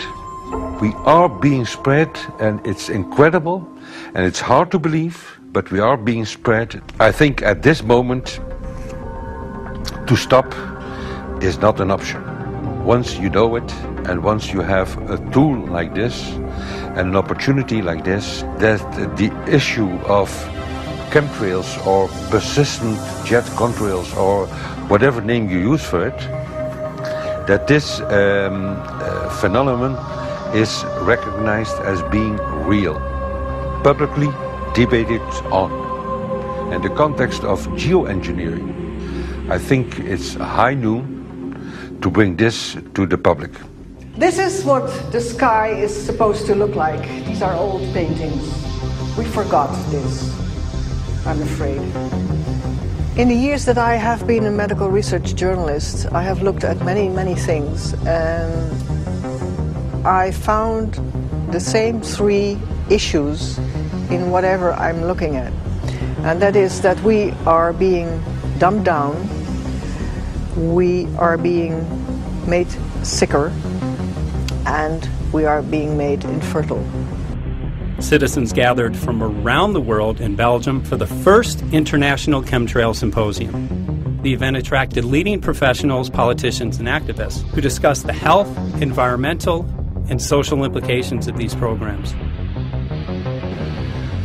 Speaker 61: We are being spread, and it's incredible, and it's hard to believe, but we are being spread. I think at this moment, to stop is not an option. Once you know it, and once you have a tool like this, and an opportunity like this, that the issue of chemtrails or persistent jet contrails or whatever name you use for it, that this um, uh, phenomenon is recognized as being real, publicly debated on. In the context of geoengineering, I think it's high noon to bring this to the public.
Speaker 32: This is what the sky is supposed to look like. These are old paintings. We forgot this. I'm afraid. In the years that I have been a medical research journalist, I have looked at many, many things, and I found the same three issues in whatever I'm looking at. And that is that we are being dumbed down, we are being made sicker, and we are being made infertile.
Speaker 8: Citizens gathered from around the world in Belgium for the first International Chemtrail Symposium. The event attracted leading professionals, politicians, and activists who discussed the health, environmental, and social implications of these programs.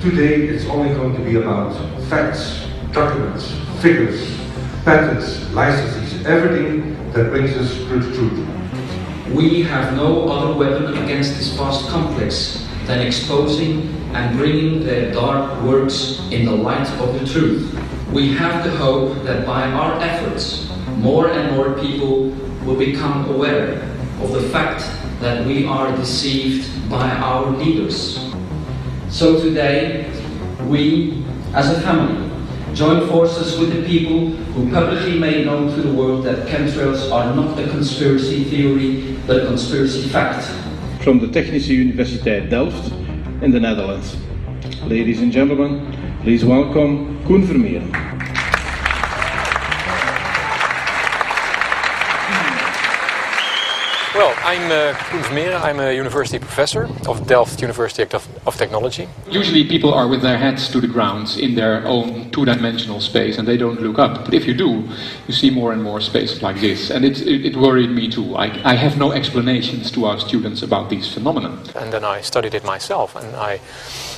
Speaker 62: Today it's only going to be about facts, documents, figures, patents, licenses, everything that brings us to the truth.
Speaker 63: We have no other weapon against this vast complex than exposing and bringing their dark works in the light of the truth. We have the hope that by our efforts, more and more people will become aware of the fact that we are deceived by our leaders. So today, we, as a family, join forces with the people who publicly made known to the world that chemtrails are not a conspiracy theory, but a conspiracy fact.
Speaker 64: From the Technische Universiteit Delft in the Netherlands. Ladies and gentlemen, please welcome Coen Vermeeren.
Speaker 62: Well, I'm uh, Coen Vermeeren. I'm a university professor of Delft University of, of Technology.
Speaker 63: Usually people are with their heads to the ground in their own two-dimensional space and they don't look up. But if you do, you see more and more spaces like this. And it, it, it worried me too. I, I have no explanations to our students about these phenomena.
Speaker 62: And then I studied it myself and I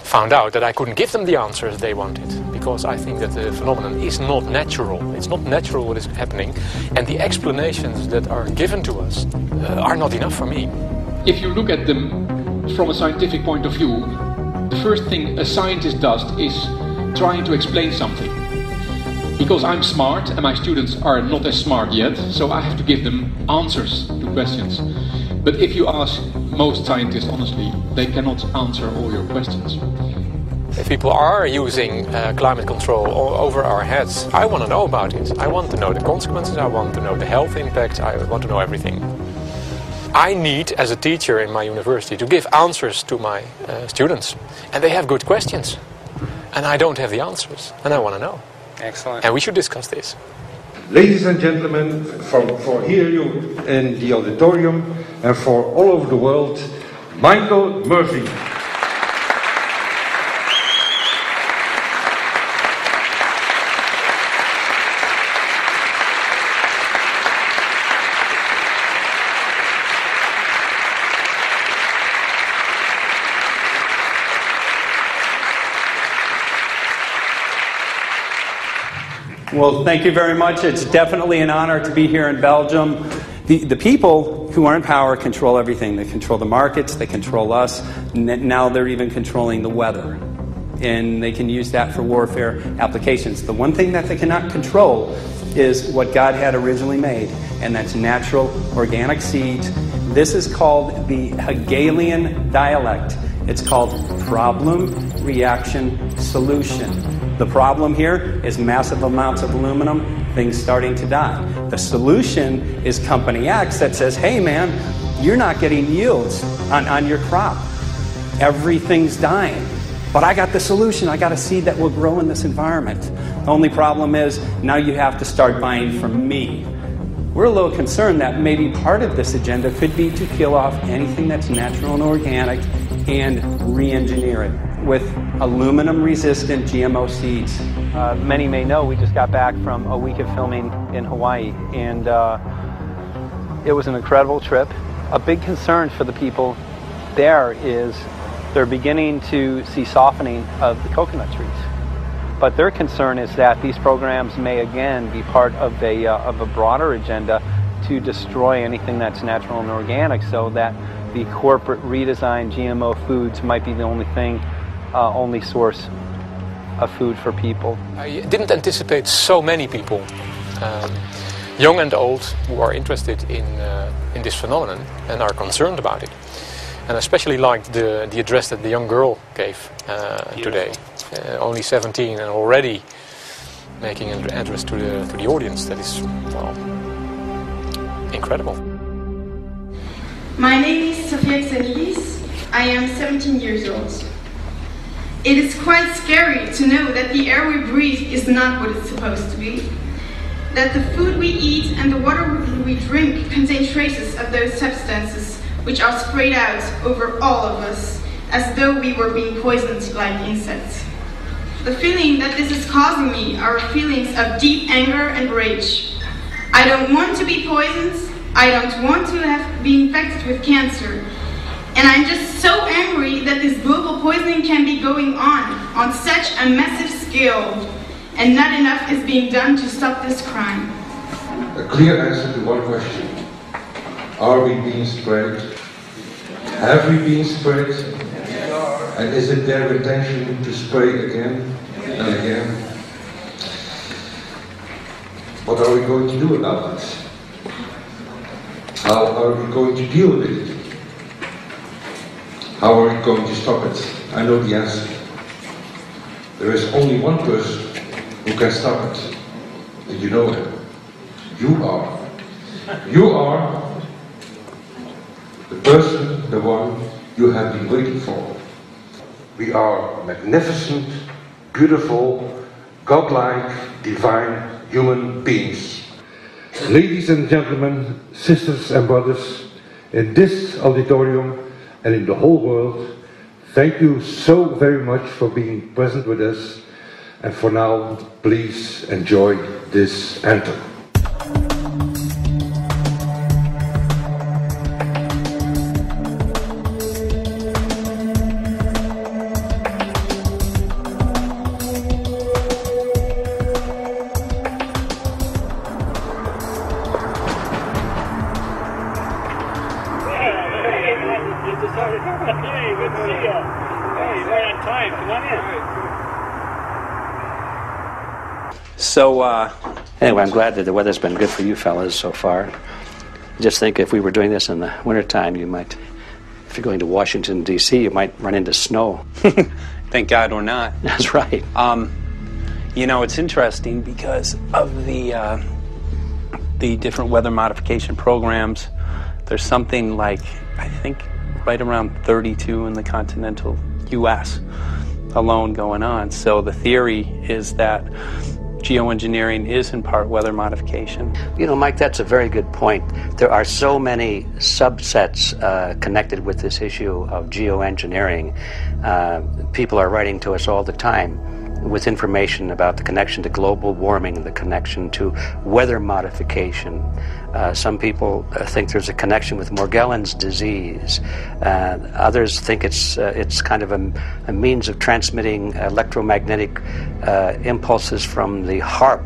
Speaker 62: found out that I couldn't give them the answers they wanted because I think that the phenomenon is not natural. It's not natural what is happening. And the explanations that are given to us uh, are not enough for me.
Speaker 63: If you look at them from a scientific point of view, the first thing a scientist does is trying to explain something. Because I'm smart and my students are not as smart yet, so I have to give them answers to questions. But if you ask most scientists honestly, they cannot answer all your questions.
Speaker 62: If people are using uh, climate control over our heads, I want to know about it. I want to know the consequences, I want to know the health impact, I want to know everything. I need, as a teacher in my university, to give answers to my uh, students. And they have good questions. And I don't have the answers. And I want to know.
Speaker 8: Excellent.
Speaker 62: And we should discuss this.
Speaker 61: Ladies and gentlemen, for, for here you in the auditorium and for all over the world, Michael Murphy.
Speaker 8: Well, thank you very much. It's definitely an honor to be here in Belgium. The, the people who are in power control everything. They control the markets, they control us. Now they're even controlling the weather. And they can use that for warfare applications. The one thing that they cannot control is what God had originally made, and that's natural organic seeds. This is called the Hegelian dialect. It's called problem, reaction, solution. The problem here is massive amounts of aluminum, things starting to die. The solution is Company X that says, hey man, you're not getting yields on, on your crop. Everything's dying. But I got the solution. I got a seed that will grow in this environment. The only problem is now you have to start buying from me. We're a little concerned that maybe part of this agenda could be to kill off anything that's natural and organic and re engineer it with aluminum resistant GMO seeds.
Speaker 65: Uh, many may know we just got back from a week of filming in Hawaii, and uh, it was an incredible trip. A big concern for the people there is they're beginning to see softening of the coconut trees. But their concern is that these programs may again be part of a, uh, of a broader agenda to destroy anything that's natural and organic so that the corporate redesigned GMO foods might be the only thing uh, only source of food for people.
Speaker 62: I didn't anticipate so many people, um, young and old, who are interested in, uh, in this phenomenon and are concerned about it. And I especially liked the, the address that the young girl gave uh, today. Uh, only 17 and already making an address to the, to the audience. That is, well, incredible.
Speaker 66: My name is Sofia Xenidis. I am 17 years old. It is quite scary to know that the air we breathe is not what it's supposed to be. That the food we eat and the water we drink contain traces of those substances which are sprayed out over all of us as though we were being poisoned like insects. The feeling that this is causing me are feelings of deep anger and rage. I don't want to be poisoned. I don't want to have be infected with cancer. And I'm just so angry that this global poisoning can be going on on such a massive scale, and not enough is being done to stop this crime.
Speaker 61: A clear answer to one question. Are we being sprayed? Have we been sprayed? And is it their intention to spray again and again? What are we going to do about this? How are we going to deal with it? How are we going to stop it? I know the answer. There is only one person who can stop it. And you know it. You are. You are the person, the one you have been waiting for. We are magnificent, beautiful, godlike, divine human beings. Ladies and gentlemen, sisters and brothers, in this auditorium and in the whole world, thank you so very much for being present with us. And for now, please enjoy this anthem.
Speaker 25: So, uh, anyway, I'm glad that the weather's been good for you fellas so far. Just think if we were doing this in the wintertime, you might, if you're going to Washington, D.C., you might run into snow.
Speaker 8: Thank God we're not.
Speaker 25: That's right.
Speaker 8: Um, you know, it's interesting because of the uh, the different weather modification programs. There's something like I think right around 32 in the continental U.S. alone going on. So the theory is that geoengineering is in part weather modification.
Speaker 25: You know, Mike, that's a very good point. There are so many subsets uh, connected with this issue of geoengineering. Uh, people are writing to us all the time with information about the connection to global warming, the connection to weather modification. Uh, some people uh, think there's a connection with Morgellons disease. Uh, others think it's uh, it's kind of a, a, means of transmitting electromagnetic uh, impulses from the HAARP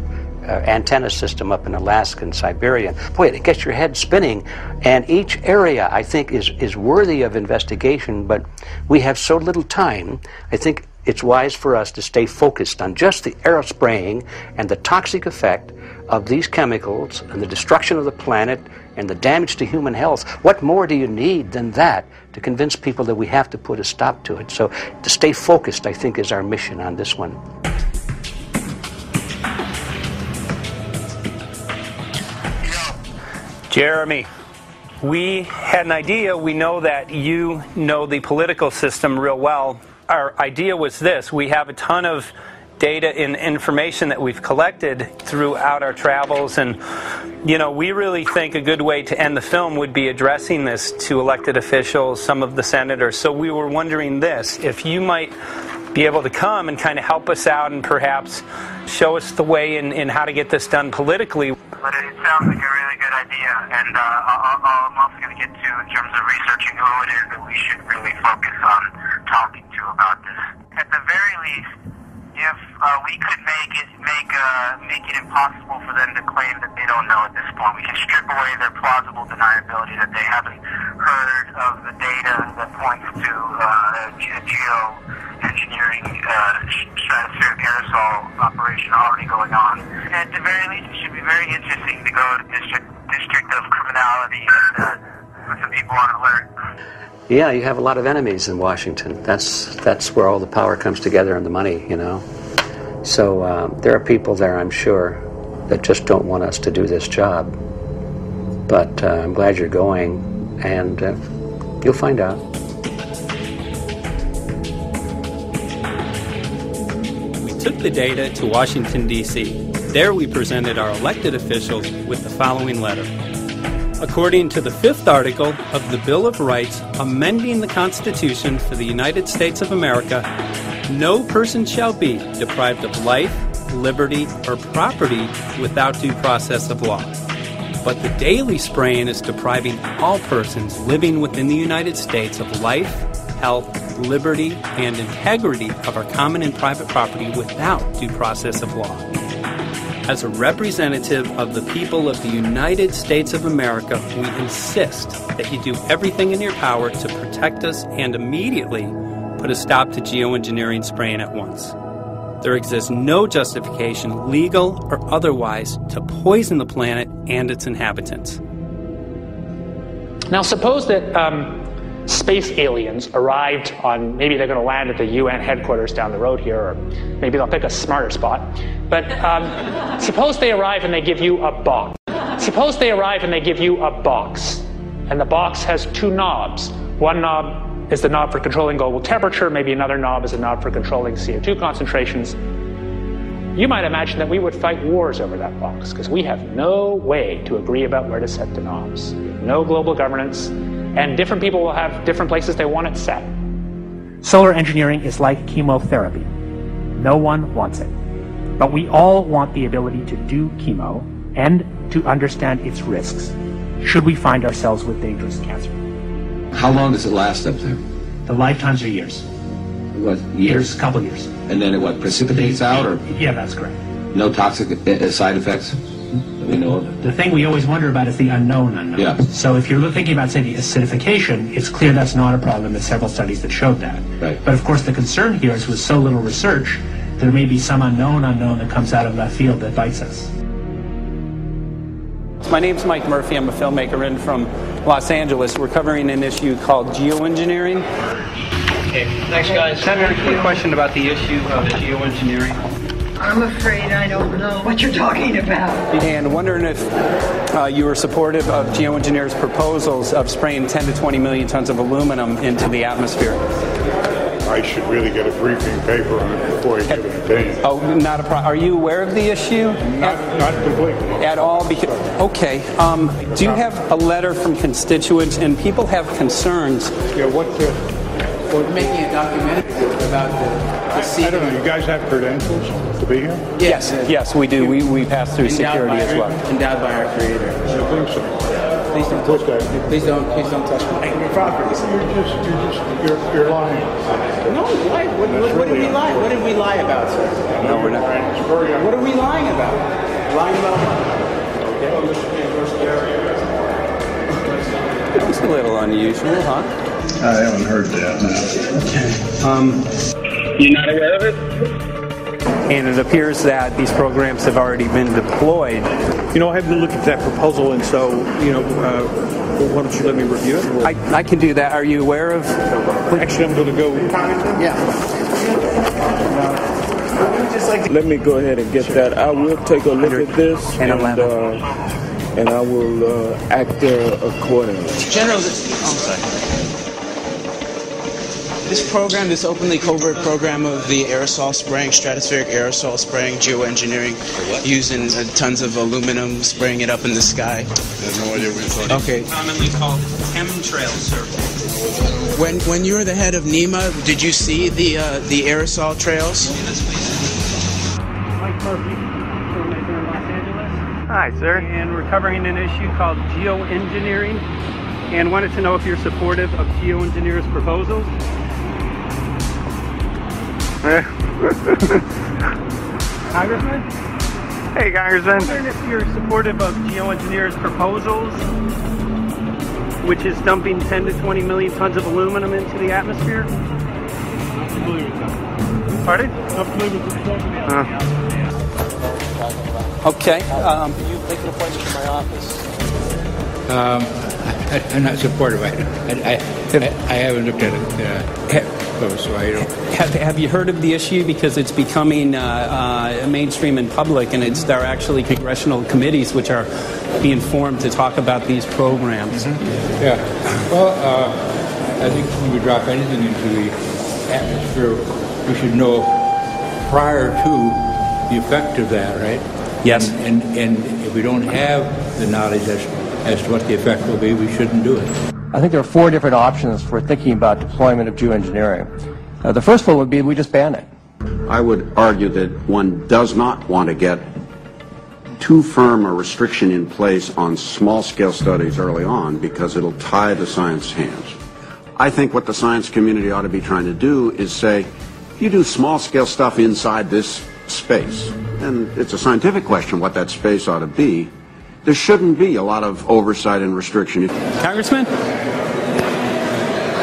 Speaker 25: uh, antenna system up in Alaska and Siberia. Boy, it gets your head spinning. And each area, I think, is, is worthy of investigation, but we have so little time. I think it's wise for us to stay focused on just the aerospraying and the toxic effect of these chemicals and the destruction of the planet and the damage to human health. What more do you need than that to convince people that we have to put a stop to it? So to stay focused, I think, is our mission on this one.
Speaker 8: Jeremy, we had an idea. We know that you know the political system real well our idea was this. We have a ton of data and information that we've collected throughout our travels and you know we really think a good way to end the film would be addressing this to elected officials some of the senators. So we were wondering this if you might be able to come and kind of help us out and perhaps show us the way in, how to get this done politically.
Speaker 58: But it sounds like idea and uh, all, all i'm also going to get to in terms of researching who it is that we should really focus on talking to about this. At the very least, if uh, we could make it make uh, make it impossible for them to claim that they don't know at this point, we can strip away their plausible deniability that they haven't heard of the data that points to uh, geoengineering uh, stratospheric aerosol operation already going on. At the very least, it should be very interesting to go to district district of criminality and uh, put some people on alert.
Speaker 25: Yeah, you have a lot of enemies in Washington. That's that's where all the power comes together and the money, you know. So uh, there are people there, I'm sure, that just don't want us to do this job. But uh, I'm glad you're going, and uh, you'll find out.
Speaker 8: We took the data to Washington, D.C. There we presented our elected officials with the following letter according to the fifth article of the Bill of Rights amending the Constitution for the United States of America, no person shall be deprived of life, liberty, or property without due process of law. But the daily spraying is depriving all persons living within the United States of life, health, liberty, and integrity of our common and private property without due process of law as a representative of the people of the United States of America, we insist that you do everything in your power to protect us and immediately put a stop to geoengineering spraying at once. There exists no justification, legal or otherwise, to poison the planet and its inhabitants.
Speaker 17: Now, suppose that um, space aliens arrived on maybe they're going to land at the UN headquarters down the road here, or maybe they'll pick a smarter spot. But um, suppose they arrive and they give you a box. Suppose they arrive and they give you a box, and the box has two knobs. One knob is the knob for controlling global temperature, maybe another knob is a knob for controlling CO2 concentrations. You might imagine that we would fight wars over that box because we have no way to agree about where to set the knobs. No global governance,
Speaker 67: and different people will have different places they want it set.
Speaker 17: Solar engineering is like chemotherapy. No one wants it. But we all want the ability to do chemo and to understand its risks should we find ourselves with dangerous cancer.
Speaker 68: How long does it last up there?
Speaker 17: The lifetimes are years.
Speaker 68: What
Speaker 17: Years, A couple years.
Speaker 68: And then it what precipitates out, or
Speaker 17: Yeah, that's correct.
Speaker 68: no toxic uh, side effects that we know of?
Speaker 17: The thing we always wonder about is the unknown unknown.
Speaker 68: Yeah.
Speaker 17: So if you're thinking about, say, the acidification, it's clear that's not a problem. There's several studies that showed that.
Speaker 68: Right.
Speaker 17: But of course, the concern here is with so little research, there may be some unknown unknown that comes out of that field that bites us.
Speaker 8: My name's Mike Murphy. I'm a filmmaker in from Los Angeles. We're covering an issue called geoengineering. Okay, thanks, guys. Senator, quick question about the issue of geoengineering.
Speaker 69: I'm afraid I don't know what you're talking about.
Speaker 8: And wondering if uh, you were supportive of geoengineers' proposals of spraying 10 to 20 million tons of aluminum into the atmosphere.
Speaker 16: I should really get a briefing paper on it before I give an opinion.
Speaker 8: Oh, not a pro- Are you aware of the issue?
Speaker 16: Not, not completely.
Speaker 8: At all? Because, okay. Um, do you have a letter from constituents and people have concerns?
Speaker 16: Yeah, what the... What,
Speaker 70: making a documentary about the, the
Speaker 16: I don't know, you guys have credentials to be here?
Speaker 8: Yes, yes, we do. We, we pass through security as well.
Speaker 70: Endowed by our creator.
Speaker 16: I think so.
Speaker 70: Please don't touch
Speaker 16: that.
Speaker 70: Please don't, please don't touch my property.
Speaker 16: You're just, you're just, you're, you're lying.
Speaker 70: No, why? What, what, what did we lie? What did we lie about, sir?
Speaker 8: No, we're not.
Speaker 70: What are we lying about? Lying about what?
Speaker 8: It's a little unusual, huh?
Speaker 16: I haven't heard that. No.
Speaker 8: Um,
Speaker 70: You're not aware of it?
Speaker 8: and it appears that these programs have already been deployed.
Speaker 71: You know, I haven't looked at that proposal, and so, you know, uh, well, why don't you let me review it?
Speaker 8: I, I can do that. Are you aware of?
Speaker 71: Actually, I'm going to go.
Speaker 70: Yeah.
Speaker 71: Let me go ahead and get that. I will take a look at this, and, uh, and I will uh, act uh, accordingly.
Speaker 70: General, oh, I'm sorry. This program, this openly covert program of the aerosol spraying, stratospheric aerosol spraying, geoengineering, using uh, tons of aluminum, spraying it up in the sky.
Speaker 16: I have no idea what you're talking
Speaker 70: Okay.
Speaker 8: Commonly called chemtrail, sir.
Speaker 70: When when you were the head of NEMA, did you see the uh, the aerosol trails?
Speaker 8: Mike Murphy, filmmaker in Los Angeles. Hi, sir. And we're covering an issue called geoengineering, and wanted to know if you're supportive of geoengineers' proposals. Congressman? Hey, Congressman. I'm wondering if you're supportive of geoengineers' proposals, which is dumping 10 to 20 million tons of aluminum into the atmosphere. Pardon? Okay. Um,
Speaker 70: you make an appointment to my office.
Speaker 72: Um, I, I'm not supportive. I, I, I, I haven't looked at it uh, so
Speaker 8: Have, have you heard of the issue? Because it's becoming uh, uh, mainstream in public, and it's there are actually congressional committees which are being formed to talk about these programs.
Speaker 72: Yeah. Well, uh, I think when we drop anything into the atmosphere, we should know prior to the effect of that, right?
Speaker 8: Yes.
Speaker 72: And, and, and if we don't have the knowledge as, as to what the effect will be, we shouldn't do it.
Speaker 73: I think there are four different options for thinking about deployment of geoengineering. Uh, the first one would be we just ban it.
Speaker 23: I would argue that one does not want to get too firm a restriction in place on small scale studies early on because it'll tie the science hands. I think what the science community ought to be trying to do is say, you do small scale stuff inside this space, and it's a scientific question what that space ought to be. There shouldn't be a lot of oversight and restriction.
Speaker 8: Congressman?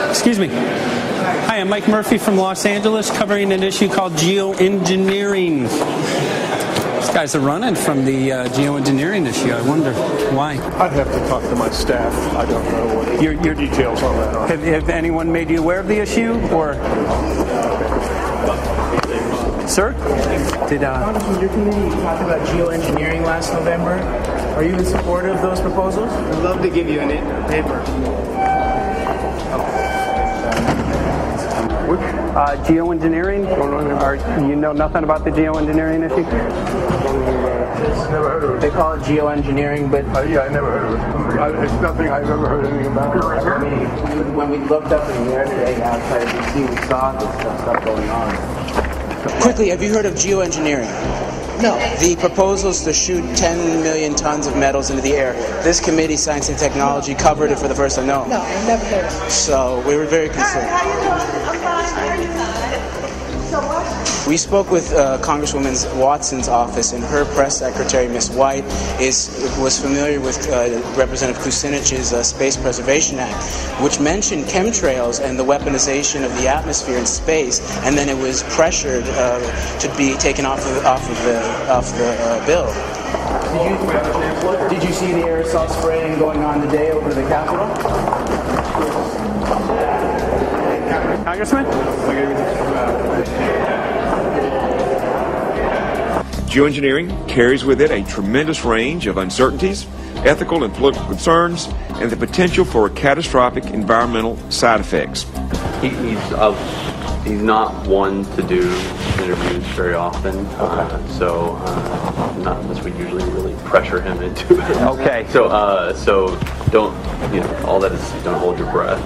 Speaker 8: Excuse me. Hi, I'm Mike Murphy from Los Angeles, covering an issue called geoengineering. These guys are running from the uh, geoengineering issue. I wonder why.
Speaker 71: I'd have to talk to my staff. I don't know what
Speaker 8: your, your
Speaker 71: details on that are.
Speaker 8: Have, have anyone made you aware of the issue, or? Sir? Did uh,
Speaker 70: Congressman, your committee talked about geoengineering last November. Are you in support of those proposals? I'd love to give you a paper.
Speaker 8: Uh, geoengineering? Or you know nothing about the geoengineering issue?
Speaker 16: Never heard of it.
Speaker 8: They call it geoengineering, but
Speaker 16: Uh, yeah, I never heard of it. I, it's nothing I've ever heard anything about.
Speaker 8: when we looked up in the air today outside of DC, we saw this stuff going on.
Speaker 70: Quickly, have you heard of geoengineering? No. The proposal is to shoot 10 million tons of metals into the air. This committee, Science and Technology, covered it for the first time. No.
Speaker 69: No, I've never heard of it.
Speaker 70: So we were very concerned. We spoke with uh, Congresswoman Watson's office, and her press secretary, Ms. White, is was familiar with uh, Representative Kucinich's uh, Space Preservation Act, which mentioned chemtrails and the weaponization of the atmosphere in space, and then it was pressured uh, to be taken off of, off of the off the uh, bill.
Speaker 8: Did you, did you see the aerosol spraying going on today over the Capitol? Congressman?
Speaker 74: Geoengineering carries with it a tremendous range of uncertainties, ethical and political concerns, and the potential for catastrophic environmental side effects.
Speaker 15: He, he's uh, he's not one to do interviews very often, uh, so uh, not unless we usually really pressure him into it.
Speaker 8: Okay.
Speaker 15: So uh, so don't you know all that is don't hold your breath.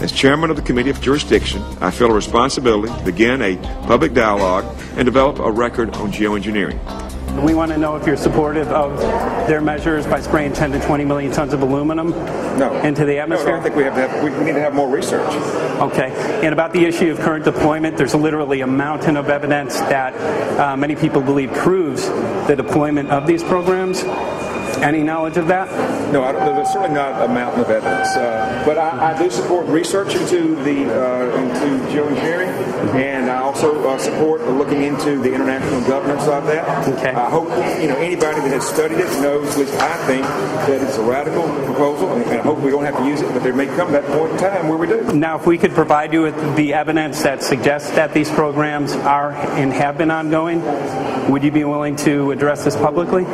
Speaker 74: As chairman of the Committee of Jurisdiction, I feel a responsibility to begin a public dialogue and develop a record on geoengineering.
Speaker 8: We want to know if you're supportive of their measures by spraying 10 to 20 million tons of aluminum
Speaker 74: No.
Speaker 8: into the atmosphere.
Speaker 74: no, I think we have to have, we we need to have more research.
Speaker 8: Okay. And about the issue of current deployment, there's literally a mountain of evidence that uh, many people believe proves the deployment of these programs. Any knowledge of that?
Speaker 74: No, I, there's certainly not a mountain of evidence, uh, but I, I do support research into the uh, into geoengineering, and Jerry and I also uh, support looking into the international governance of that. Okay. I hope you know anybody that has studied it knows, at least I think, that it's a radical proposal, and, and I hope we don't have to use it, but there may come that point in time where we do.
Speaker 8: Now, if we could provide you with the evidence that suggests that these programs are and have been ongoing, would you be willing to address this publicly?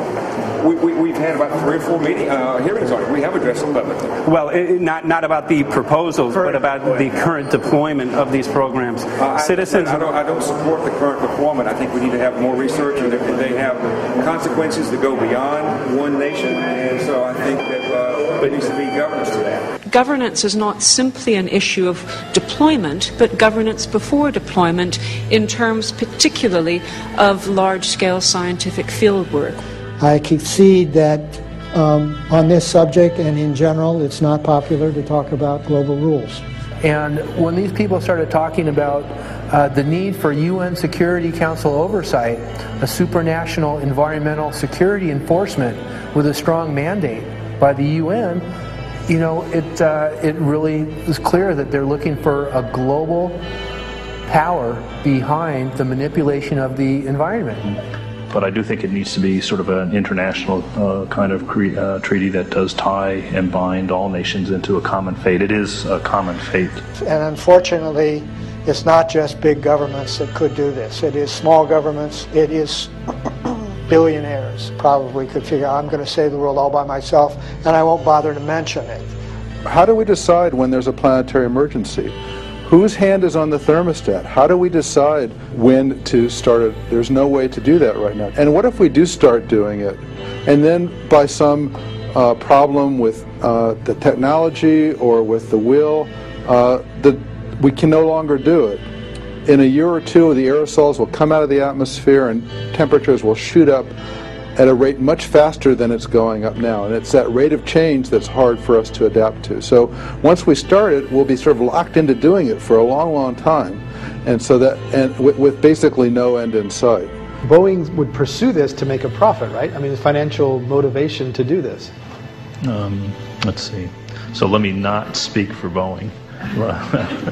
Speaker 74: We, we, we've had about three or four meeting, uh, hearings on it. We have addressed it publicly.
Speaker 8: Well, it, not not about the proposals, but about the current deployment of these programs.
Speaker 74: Uh,
Speaker 8: Citizens.
Speaker 74: I don't, I don't support the current deployment. I think we need to have more research, and that they have consequences that go beyond one nation. And so I think that uh, there needs to be governance to that.
Speaker 75: Governance is not simply an issue of deployment, but governance before deployment in terms particularly of large scale scientific fieldwork.
Speaker 73: I concede that um, on this subject and in general, it's not popular to talk about global rules.
Speaker 9: And when these people started talking about uh, the need for UN Security Council oversight, a supranational environmental security enforcement with a strong mandate by the UN, you know, it, uh, it really is clear that they're looking for a global power behind the manipulation of the environment.
Speaker 76: But I do think it needs to be sort of an international uh, kind of cre- uh, treaty that does tie and bind all nations into a common fate. It is a common fate.
Speaker 73: And unfortunately, it's not just big governments that could do this. It is small governments. It is billionaires probably could figure, I'm going to save the world all by myself, and I won't bother to mention it.
Speaker 77: How do we decide when there's a planetary emergency? Whose hand is on the thermostat? How do we decide when to start it? There's no way to do that right now. And what if we do start doing it, and then by some uh, problem with uh, the technology or with the will, uh, the, we can no longer do it? In a year or two, the aerosols will come out of the atmosphere and temperatures will shoot up at a rate much faster than it's going up now. And it's that rate of change that's hard for us to adapt to. So once we start it, we'll be sort of locked into doing it for a long, long time. And so that, and with, with basically no end in sight.
Speaker 78: Boeing would pursue this to make a profit, right? I mean, the financial motivation to do this.
Speaker 76: Um, let's see. So let me not speak for Boeing.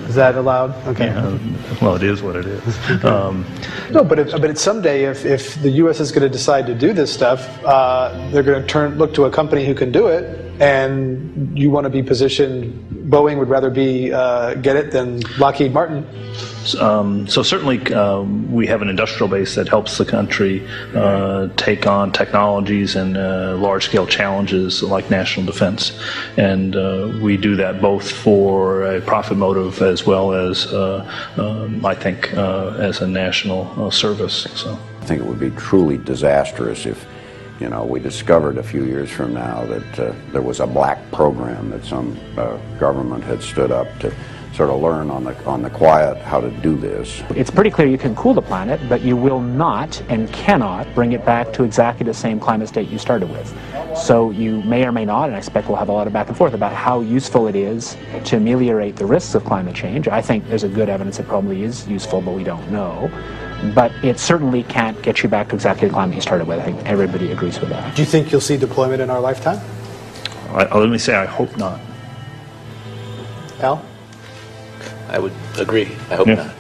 Speaker 78: Is that allowed? Okay.
Speaker 76: Yeah, well, it is what it is. Um,
Speaker 78: No, but if, but it's someday, if, if the U.S. is going to decide to do this stuff, uh, they're going to turn look to a company who can do it, and you want to be positioned. Boeing would rather be uh, get it than Lockheed Martin.
Speaker 76: Um, so certainly, um, we have an industrial base that helps the country uh, take on technologies and uh, large-scale challenges like national defense, and uh, we do that both for a profit motive as well as, uh, um, I think, uh, as a national uh, service. So.
Speaker 23: I think it would be truly disastrous if, you know, we discovered a few years from now that uh, there was a black program that some uh, government had stood up to sort of learn on the on the quiet how to do this.
Speaker 17: It's pretty clear you can cool the planet, but you will not and cannot bring it back to exactly the same climate state you started with. So you may or may not, and I expect we'll have a lot of back and forth about how useful it is to ameliorate the risks of climate change. I think there's a good evidence it probably is useful, but we don't know. But it certainly can't get you back to exactly the climate you started with. I think everybody agrees with that.
Speaker 78: Do you think you'll see deployment in our lifetime?
Speaker 76: I, let me say, I hope not.
Speaker 78: Al?
Speaker 79: I would agree. I hope not.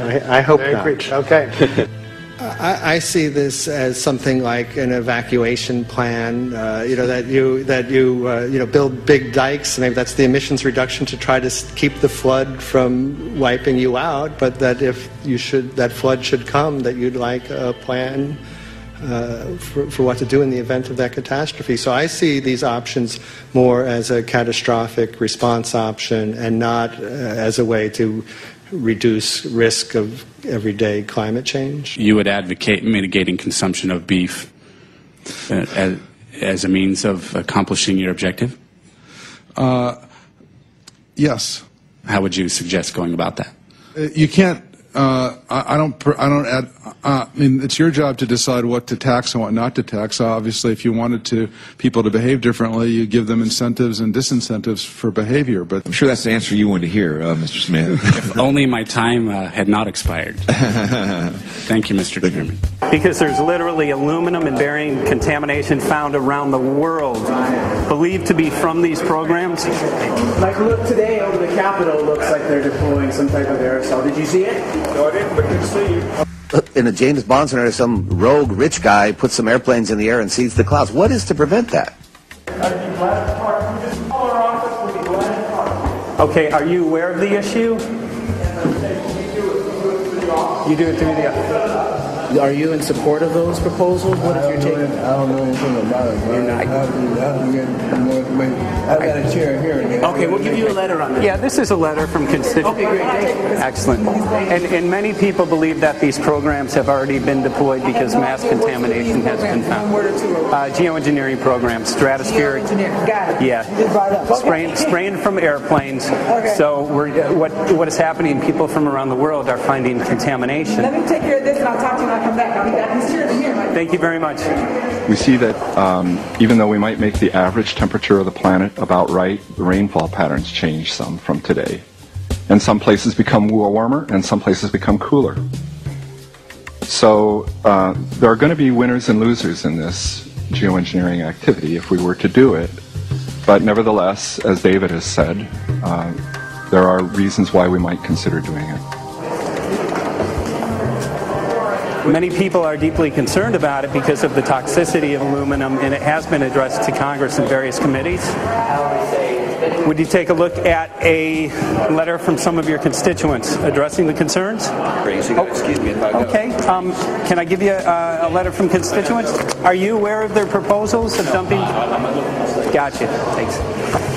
Speaker 78: I, I hope
Speaker 21: I
Speaker 78: not.
Speaker 21: agree.
Speaker 78: Okay.
Speaker 21: I, I see this as something like an evacuation plan. Uh, you know that you that you uh, you know build big dikes. Maybe that's the emissions reduction to try to keep the flood from wiping you out. But that if you should that flood should come, that you'd like a plan uh, for, for what to do in the event of that catastrophe. So I see these options more as a catastrophic response option and not uh, as a way to reduce risk of everyday climate change.
Speaker 80: You would advocate mitigating consumption of beef uh, as, as a means of accomplishing your objective?
Speaker 77: Uh, yes.
Speaker 80: How would you suggest going about that?
Speaker 77: Uh, You can't. Uh, I, I don't. I don't add. Uh, I mean, it's your job to decide what to tax and what not to tax. Obviously, if you wanted to people to behave differently, you give them incentives and disincentives for behavior. But
Speaker 15: I'm sure that's the answer you wanted to hear, uh, Mr. Smith.
Speaker 80: if only my time uh, had not expired. Thank you, Mr. Chairman.
Speaker 8: Because there's literally aluminum and barium contamination found around the world, believed to be from these programs.
Speaker 70: Like, look, today over the Capitol looks like they're deploying some type of aerosol. Did you see it?
Speaker 77: No, I didn't,
Speaker 81: In a James Bond scenario, some rogue rich guy puts some airplanes in the air and seeds the clouds. What is to prevent that?
Speaker 8: Okay, are you aware of the issue? You do it through the.
Speaker 70: Are you in support of those proposals? What if you're taking?
Speaker 15: I don't know anything about it. You're not. I have to, I have to get more information. I've got a chair here.
Speaker 8: Okay, we'll give you a letter on that. Yeah, this is a letter from constituents.
Speaker 70: Okay, great.
Speaker 8: Excellent. And, and many people believe that these programs have already been deployed because mass contamination has been found. Uh, geoengineering programs, stratospheric.
Speaker 70: Got it.
Speaker 8: Yeah.
Speaker 70: Just brought it up. Okay.
Speaker 8: Spraying, spraying from airplanes.
Speaker 70: Okay.
Speaker 8: So we're, what, what is happening, people from around the world are finding contamination.
Speaker 70: Let me take care of this and I'll talk to you when I come back. I'll be back. He's here. here.
Speaker 8: Thank you very much.
Speaker 74: We see that um, even though we might make the average temperature of the planet about right, the rainfall patterns change some from today. And some places become warmer and some places become cooler. So uh, there are going to be winners and losers in this geoengineering activity if we were to do it. But nevertheless, as David has said, uh, there are reasons why we might consider doing it.
Speaker 8: Many people are deeply concerned about it because of the toxicity of aluminum, and it has been addressed to Congress in various committees. Would you take a look at a letter from some of your constituents addressing the concerns?
Speaker 15: Excuse me if I go.
Speaker 8: Okay. Um, can I give you a, a letter from constituents? Are you aware of their proposals of dumping? Gotcha. Thanks.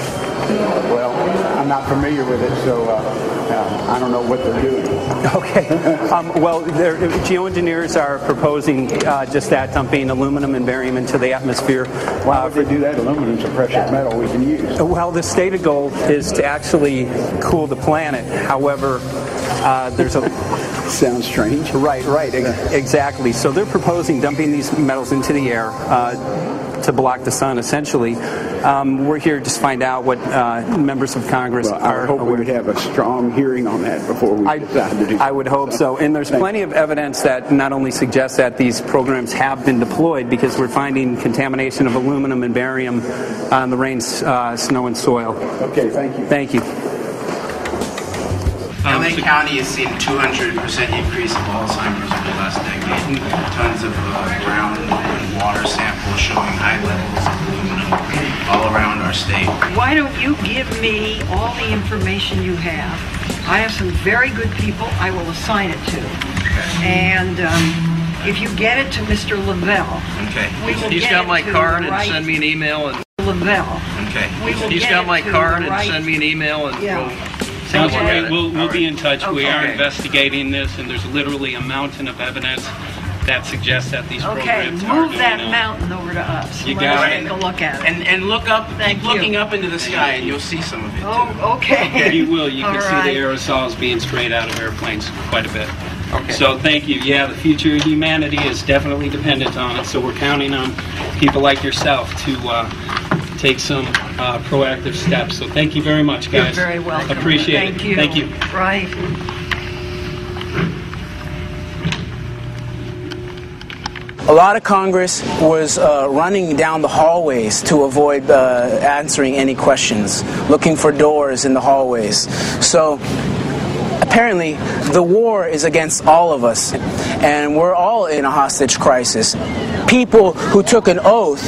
Speaker 70: Well, I'm not familiar with it, so uh, uh, I don't know what they're doing.
Speaker 8: Okay. Um, well, geoengineers are proposing uh, just that, dumping aluminum and barium into the atmosphere.
Speaker 70: Why would they do that? Aluminum's a precious metal we can use.
Speaker 8: Well, the stated goal is to actually cool the planet. However, uh, there's a
Speaker 70: sounds strange.
Speaker 8: Right, right, ex- exactly. So they're proposing dumping these metals into the air uh, to block the sun. Essentially, um, we're here to just find out what uh, members of Congress
Speaker 70: Well, I
Speaker 8: are.
Speaker 70: hope we would have a strong hearing on that before we decide to do.
Speaker 8: I would hope so. And there's
Speaker 70: Thank
Speaker 8: plenty of evidence that not only suggests that these programs have been deployed because we're finding contamination of aluminum and barium on the rain, uh, snow, and soil.
Speaker 70: Okay, thank you.
Speaker 8: Thank you.
Speaker 82: LA County has seen a 200% increase of Alzheimer's over the last decade. Tons of uh, ground and water samples showing high levels of aluminum all around our state.
Speaker 69: Why don't you give me all the information you have I have some very good people I will assign it to. And um, if you get it to Mr. Lavelle,
Speaker 82: Okay.
Speaker 69: we will
Speaker 82: He's
Speaker 69: get
Speaker 82: got
Speaker 69: it
Speaker 82: my card
Speaker 69: the
Speaker 82: and
Speaker 69: right-
Speaker 82: send me an email and.
Speaker 69: Lavelle.
Speaker 82: Okay.
Speaker 69: We will
Speaker 82: He's got my card
Speaker 69: the
Speaker 82: and send me an email and
Speaker 69: Yeah.
Speaker 82: we'll.
Speaker 83: Sounds great. We'll, we'll be in touch. We are investigating this, and there's literally a mountain of evidence that suggests that these
Speaker 69: Okay,
Speaker 83: programs are
Speaker 69: move
Speaker 83: going
Speaker 69: that
Speaker 83: on.
Speaker 69: mountain over to us.
Speaker 83: You got
Speaker 69: us
Speaker 83: it.
Speaker 69: take a look at it.
Speaker 82: And, and look up,
Speaker 69: Thank
Speaker 82: keep looking
Speaker 69: you.
Speaker 82: up into the sky and you'll see some of it.
Speaker 69: Oh, okay.
Speaker 83: You will. You can see
Speaker 69: right.
Speaker 83: the aerosols being sprayed out of airplanes quite a bit. Okay. So thank you. Yeah, the future of humanity is definitely dependent on it. So we're counting on people like yourself to uh, take some uh, proactive steps. So thank you very much, guys.
Speaker 69: You're
Speaker 83: guys.
Speaker 69: very welcome.
Speaker 83: Appreciate
Speaker 69: Thank
Speaker 83: it.
Speaker 69: you.
Speaker 83: Thank you.
Speaker 69: Right.
Speaker 70: A lot of Congress was uh, running down the hallways to avoid uh, answering any questions, looking for doors in the hallways. So apparently, the war is against all of us, and we're all in a hostage crisis. People who took an oath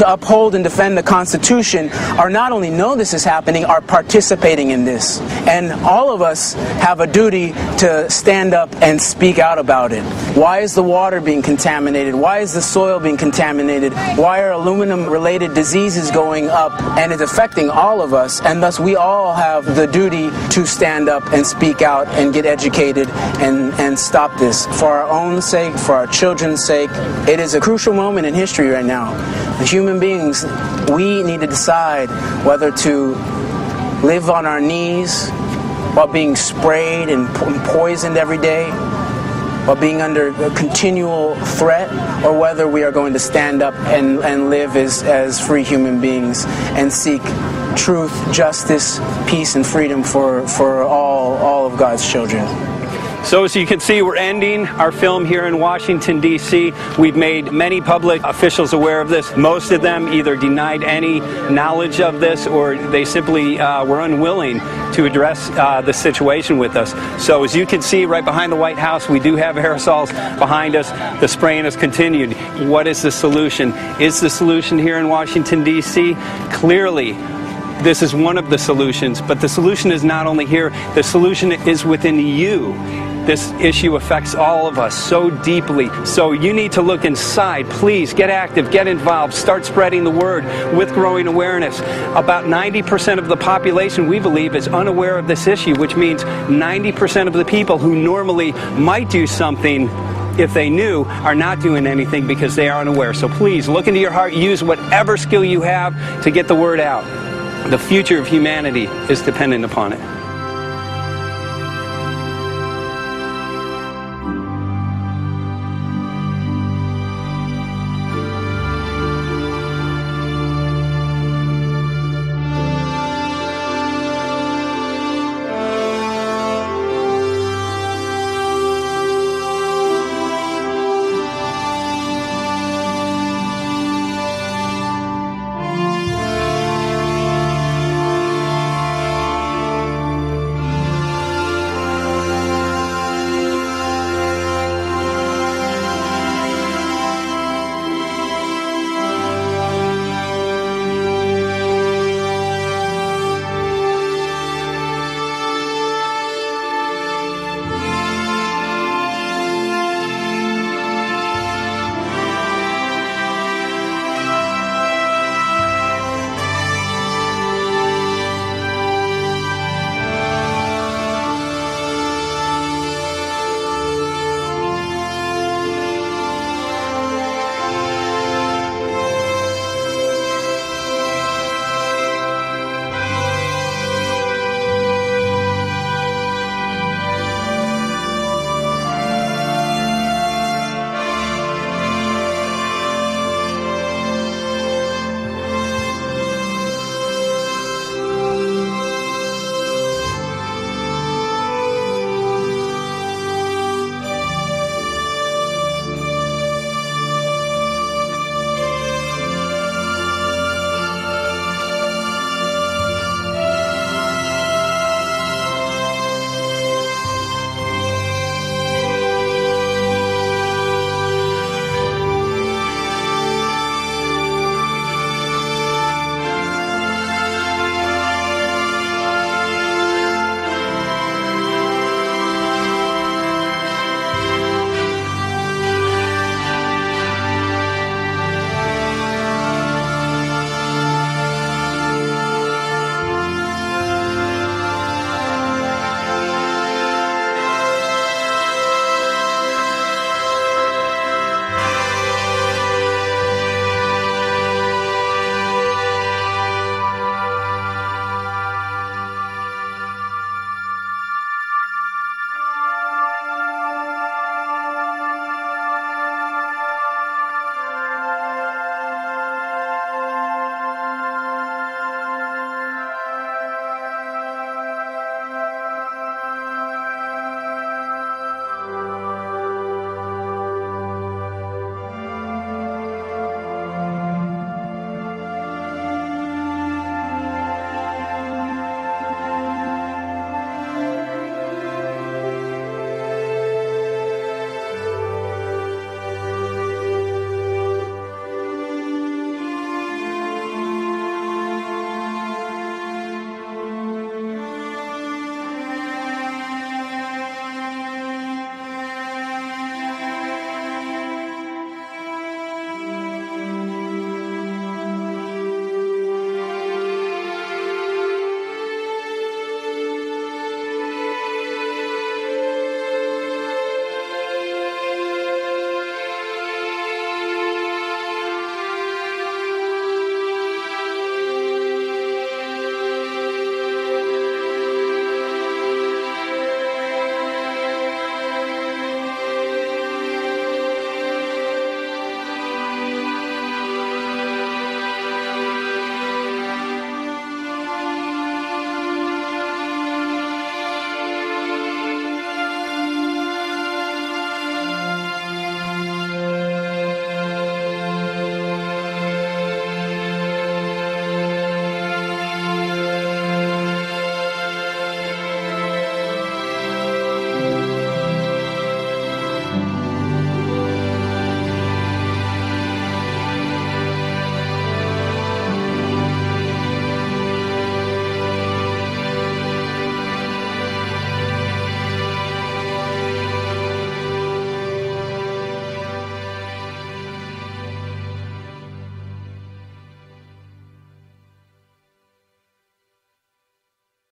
Speaker 70: to uphold and defend the Constitution are not only know this is happening, are participating in this. And all of us have a duty to stand up and speak out about it. Why is the water being contaminated? Why is the soil being contaminated? Why are aluminum related diseases going up? And it's affecting all of us. And thus, we all have the duty to stand up and speak out and get educated and, and stop this for our own sake, for our children's sake. It is a crucial moment in history right now. The human beings, we need to decide whether to live on our knees while being sprayed and poisoned every day, while being under a continual threat, or whether we are going to stand up and, and live as, as free human beings and seek truth, justice, peace, and freedom for, for all, all of God's children.
Speaker 8: So, as you can see, we're ending our film here in Washington, D.C. We've made many public officials aware of this. Most of them either denied any knowledge of this or they simply uh, were unwilling to address uh, the situation with us. So, as you can see right behind the White House, we do have aerosols behind us. The spraying has continued. What is the solution? Is the solution here in Washington, D.C.? Clearly, this is one of the solutions, but the solution is not only here, the solution is within you. This issue affects all of us so deeply. So you need to look inside. Please get active, get involved, start spreading the word with growing awareness. About 90% of the population, we believe, is unaware of this issue, which means 90% of the people who normally might do something if they knew, are not doing anything because they are unaware. So please look into your heart, use whatever skill you have to get the word out. The future of humanity is dependent upon it.